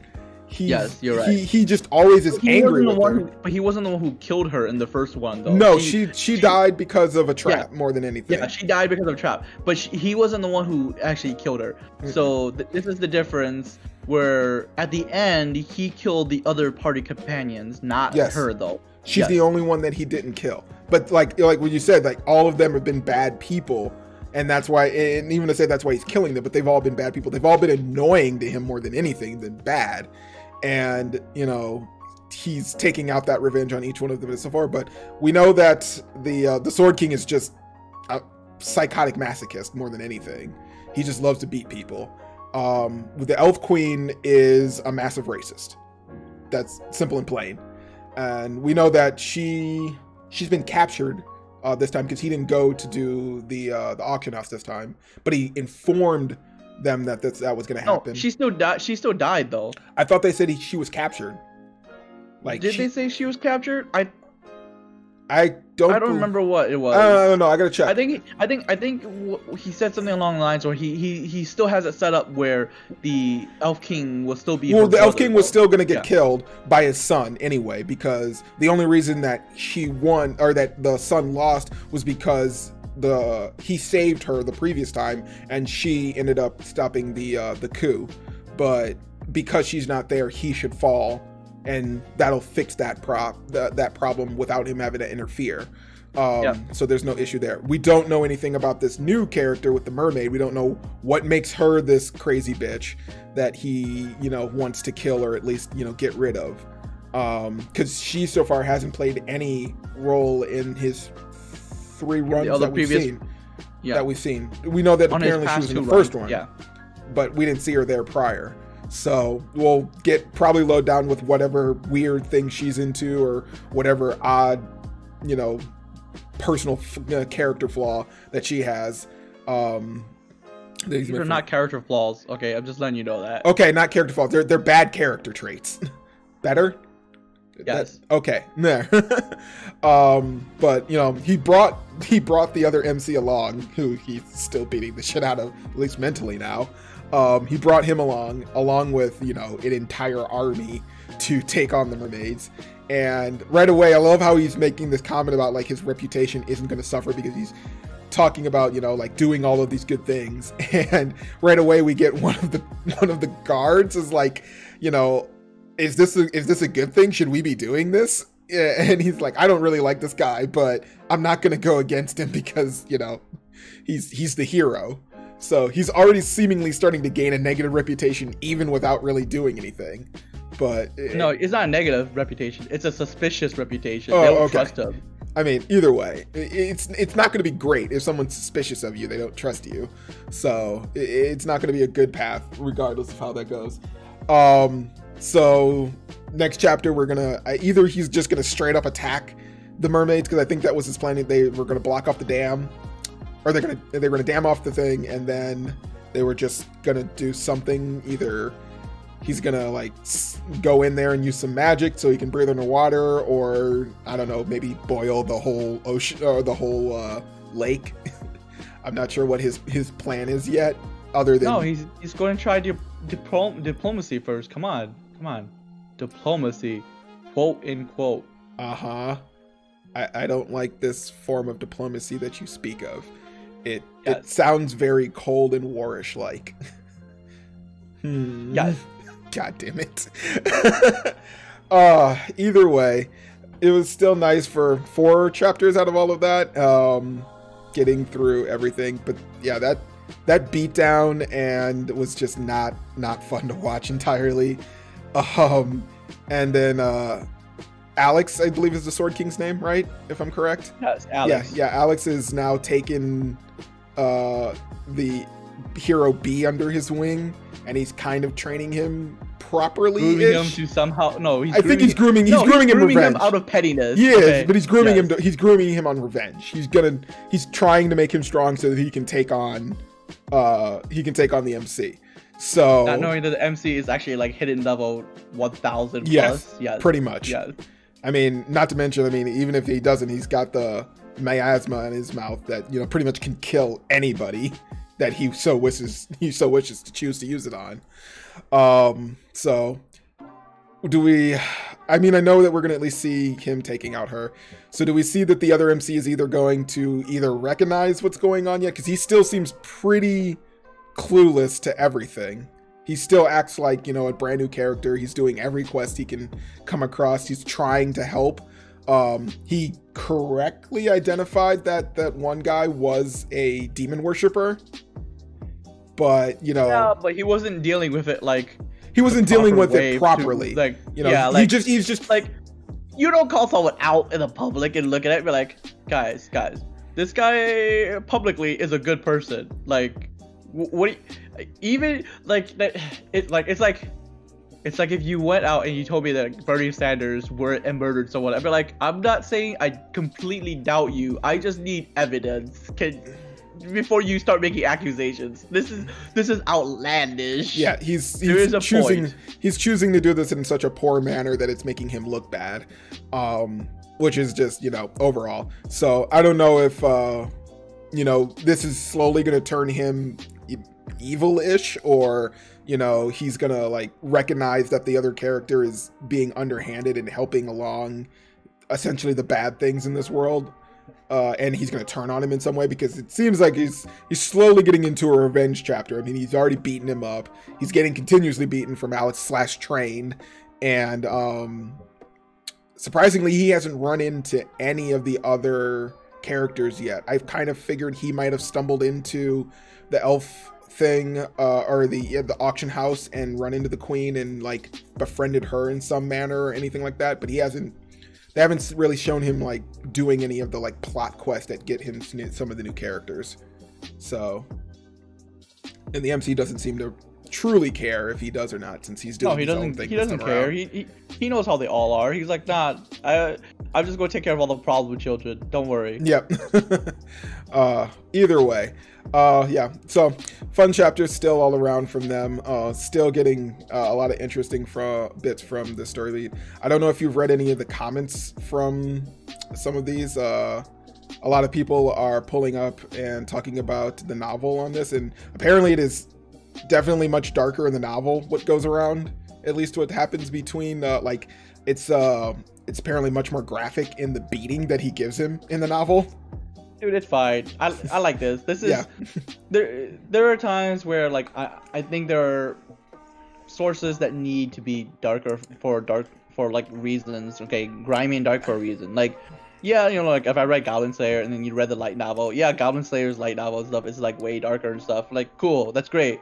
S1: He's,
S2: Yes, you're
S1: He
S2: right.
S1: he he just always is
S2: He
S1: angry
S2: wasn't the
S1: with
S2: one,
S1: her.
S2: who, but he wasn't the one who killed her in the first one though.
S1: no, she, she
S2: she-
S1: died because of a trap more than anything.
S2: Yeah, she died because of a trap, but she, he wasn't the one who actually killed her. Mm-hmm. So th- this is the difference. Where at the end he killed the other party companions, not
S1: Yes.
S2: her though.
S1: She's
S2: Yes.
S1: the only one that he didn't kill. But like like what you said, like all of them have been bad people, and that's why. And even to say that's why he's killing them, but they've all been bad people. They've all been annoying to him more than anything than bad, and you know he's taking out that revenge on each one of them so far. But we know that the uh, the Sword King is just a psychotic masochist more than anything. He just loves to beat people. Um, the Elf Queen is a massive racist. That's simple and plain and we know that she she's been captured uh, this time because he didn't go to do the uh, the auction house this time, but he informed them that that's, that was going to
S2: No,
S1: happen.
S2: she still died. She still died though.
S1: I thought they said he, she was captured. Like
S2: Did
S1: she-
S2: they say she was captured? I
S1: I don't.
S2: I don't remember what it was.
S1: I don't know. I gotta check.
S2: I think I think I think he said something along the lines where he he he still has it set up where the Elf King will still be.
S1: well, the Elf King was still going to get
S2: Yeah.
S1: killed by his son anyway, because the only reason that she won or that the son lost was because the he saved her the previous time, and she ended up stopping the uh, the coup. But because she's not there, he should fall, and that'll fix that prop that that problem without him having to interfere. Um,
S2: Yeah.
S1: So there's no issue there. We don't know anything about this new character with the mermaid. We don't know what makes her this crazy bitch that he, you know, wants to kill or at least, you know, get rid of. Um, because she so far hasn't played any role in his three runs
S2: other
S1: that we've
S2: previous-
S1: seen.
S2: Yeah.
S1: That we've seen. We know that
S2: On
S1: apparently she was in the first
S2: runs,
S1: one
S2: Yeah.
S1: but we didn't see her there prior. So we'll get probably low down with whatever weird thing she's into or whatever odd, you know, personal f- uh, character flaw that she has. Um,
S2: These are not character flaws. Okay, I'm just letting you know that.
S1: okay, not character flaws. They're they're bad character traits. Better.
S2: Yes.
S1: That- okay. There. um, but you know, he brought he brought the other MC along, who he's still beating the shit out of, at least mentally now. Um, he brought him along, along with you know an entire army to take on the mermaids. And right away, I love how he's making this comment about like his reputation isn't going to suffer because he's talking about you know like doing all of these good things. And right away, we get one of the one of the guards is like, you know, is this a, is this a good thing? Should we be doing this? Yeah, And he's like, I don't really like this guy, but I'm not gonna go against him because you know he's he's the hero. So he's already seemingly starting to gain a negative reputation even without really doing anything. But eh,
S2: No, it's not a negative reputation. It's a suspicious reputation.
S1: Oh,
S2: they don't
S1: okay.
S2: trust him.
S1: I mean, either way, it's it's not going to be great if someone's suspicious of you. They don't trust you, so it's not going to be a good path, regardless of how that goes. Um, so next chapter, we're gonna either he's just gonna straight up attack the mermaids because I think that was his plan. They were gonna block off the dam, or they're gonna they're gonna dam off the thing, and then they were just gonna do something either he's gonna like go in there and use some magic so he can breathe underwater or i don't know maybe boil the whole ocean or the whole uh, lake i'm not sure what his his plan is yet other than
S2: No, he's he's going to try dip- diplom- diplomacy first. Come on, come on, diplomacy, quote unquote.
S1: uh-huh I, I don't like this form of diplomacy that you speak of it it sounds very cold and warish like hmm
S2: Yes.
S1: God damn it. uh, either way, it was still nice for four chapters out of all of that. Um, getting through everything, but yeah, that that beatdown and was just not not fun to watch entirely. Um, and then uh, Alex, I believe, is the Sword King's name, right? If I'm correct.
S2: Yes, Alex.
S1: Yeah, yeah. Alex is now taken uh, the hero B under his wing, and he's kind of training him properly.
S2: Grooming him to somehow no. He's
S1: I think he's grooming. He's
S2: no,
S1: grooming,
S2: he's
S1: him
S2: grooming him out of pettiness.
S1: Is,
S2: okay?
S1: but he's grooming
S2: Yes.
S1: him. To, he's grooming him on revenge. He's gonna. He's trying to make him strong so that he can take on. Uh, he can take on the MC. So
S2: Not knowing that the MC is actually like hidden level 1000
S1: Yes,
S2: plus. Yes.
S1: pretty much.
S2: Yes.
S1: I mean, not to mention, I mean, even if he doesn't, he's got the miasma in his mouth that you know pretty much can kill anybody that he so wishes he so wishes to choose to use it on. Um, so do we? I mean, I know that we're gonna at least see him taking out her. So do we see that the other MC is either going to either recognize what's going on yet? Because he still seems pretty clueless to everything. He still acts like, you know, a brand new character. He's doing every quest he can come across. He's trying to help. Um, he correctly identified that that one guy was a demon worshiper. But, you know,
S2: Yeah, but he wasn't dealing with it like
S1: he wasn't dealing with it
S2: to,
S1: properly.
S2: like,
S1: you know,
S2: yeah,
S1: he just he's just
S2: like you don't call someone out in the public and look at it and be like, guys, guys, this guy publicly is a good person. Like, what? you- even like that, it like it's like. It's like if you went out and you told me that Bernie Sanders were and murdered someone, I'd be like, I'm not saying I completely doubt you. I just need evidence. Can before you start making accusations. This is this is outlandish.
S1: Yeah, he's he's choosing
S2: point.
S1: he's choosing to do this in such a poor manner that it's making him look bad. Um which is just, you know, overall. So, I don't know if uh you know, this is slowly going to turn him evil-ish or you know, he's to like recognize that the other character is being underhanded and helping along essentially the bad things in this world. Uh, and he's to turn on him in some way because it seems like he's he's slowly getting into a revenge chapter. I mean, he's already beaten him up. He's getting continuously beaten from Alex slash Train, and um, surprisingly, he hasn't run into any of the other characters yet. I've kind of figured he might have stumbled into the elf thing uh, or the yeah, the auction house and run into the queen and like befriended her in some manner or anything like that. But he hasn't. They haven't really shown him like doing any of the like plot quest that get him some of the new characters. So, and the MC doesn't seem to truly care if he does or not, since he's doing
S2: No, he
S1: his
S2: doesn't.
S1: thing.
S2: He doesn't care. He, he he knows how they all are. He's like, nah. I I'm just gonna take care of all the problem children. Don't worry.
S1: Yep. uh, either way, uh, yeah. So fun chapters still all around from them. Uh, still getting uh, a lot of interesting fro- bits from the story lead. I don't know if you've read any of the comments from some of these. Uh, a lot of people are pulling up and talking about the novel on this, and apparently it is definitely much darker in the novel. What goes around, at least what happens between, uh, like, it's uh, it's apparently much more graphic in the beating that he gives him in the novel.
S2: Dude, it's fine. I, I like this. This is
S1: Yeah.
S2: there. There are times where like I I think there are sources that need to be darker for dark for like reasons. Okay, grimy and dark for a reason. Like. Yeah, you know, like if I read Goblin Slayer and then you read the light novel, yeah, Goblin Slayer's light novel stuff is like way darker and stuff. Like, cool, that's great.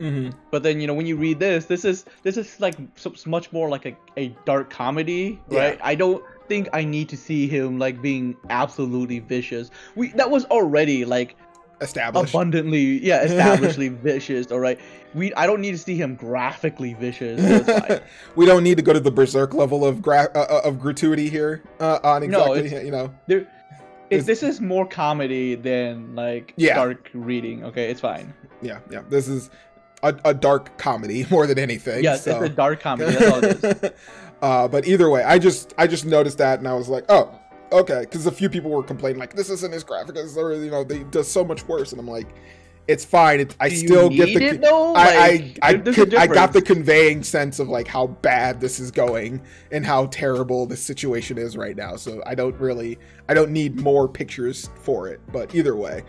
S1: Mm-hmm.
S2: But then you know when you read this, this is this is like so, much more like a, a dark comedy, right? I don't think I need to see him like being absolutely vicious. We that was already like
S1: Established.
S2: abundantly yeah establishedly vicious. All right, we I don't need to see him graphically vicious.
S1: We don't need to go to the berserk level of gra- uh, uh, of gratuity here uh, on
S2: No,
S1: exactly. you know.
S2: There, this is more comedy than like
S1: Yeah.
S2: dark reading, okay, it's fine.
S1: Yeah, yeah. This is a, a dark comedy more than anything.
S2: Yes,
S1: so.
S2: it's a dark comedy. That's all it is.
S1: uh, but either way, I just I just noticed that and I was like, oh, okay, because a few people were complaining like this isn't as graphic as or you know they does so much worse, and I'm like, it's fine. It, I
S2: Do
S1: still get the
S2: it?
S1: I
S2: Like,
S1: I I, could, I got the conveying sense of like how bad this is going and how terrible the situation is right now. So I don't really I don't need more pictures for it. But either way,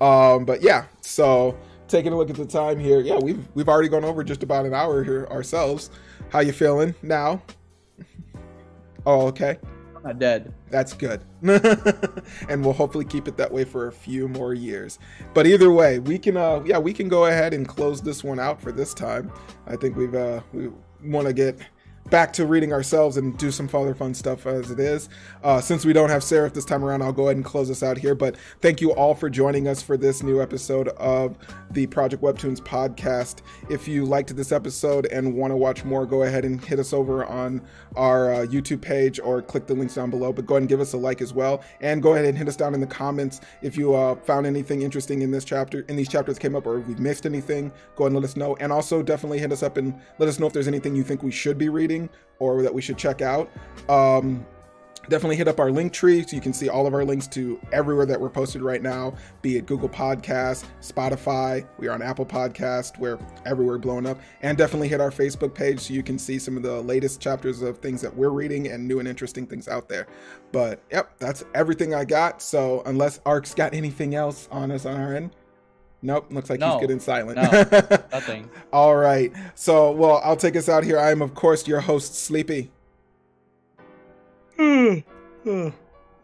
S1: um, but yeah. So taking a look at the time here, yeah, we've we've already gone over just about an hour here ourselves. How you feeling now? Oh, okay.
S2: I'm not dead.
S1: That's good. and we'll hopefully keep it that way for a few more years. But either way, we can uh yeah, we can go ahead and close this one out for this time. I think we've uh we want to get back to reading ourselves and do some father fun stuff as it is. Uh, since we don't have Seraph this time around, I'll go ahead and close us out here. But thank you all for joining us for this new episode of the Project Webtoons podcast. If you liked this episode and want to watch more, go ahead and hit us over on our uh, YouTube page or click the links down below. But go ahead and give us a like as well, and go ahead and hit us down in the comments if you uh, found anything interesting in this chapter, in these chapters came up, or if we've missed anything. Go ahead and let us know, and also definitely hit us up and let us know if there's anything you think we should be reading or that we should check out. Um, definitely hit up our link tree so you can see all of our links to everywhere that we're posted right now be it google podcast spotify we are on apple podcast we're everywhere blowing up and definitely hit our facebook page so you can see some of the latest chapters of things that we're reading and new and interesting things out there but yep that's everything i got so unless ark's got anything else on us on our end Nope, looks like
S2: No.
S1: he's good and silent.
S2: No, nothing.
S1: All right. So, well, I'll take us out here. I am, of course, your host, Sleepy.
S2: Art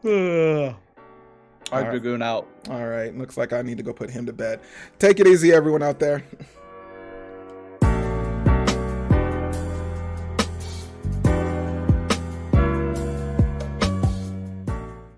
S1: Alright.
S2: Dragoon out.
S1: All right. Looks like I need to go put him to bed. Take it easy, everyone out there.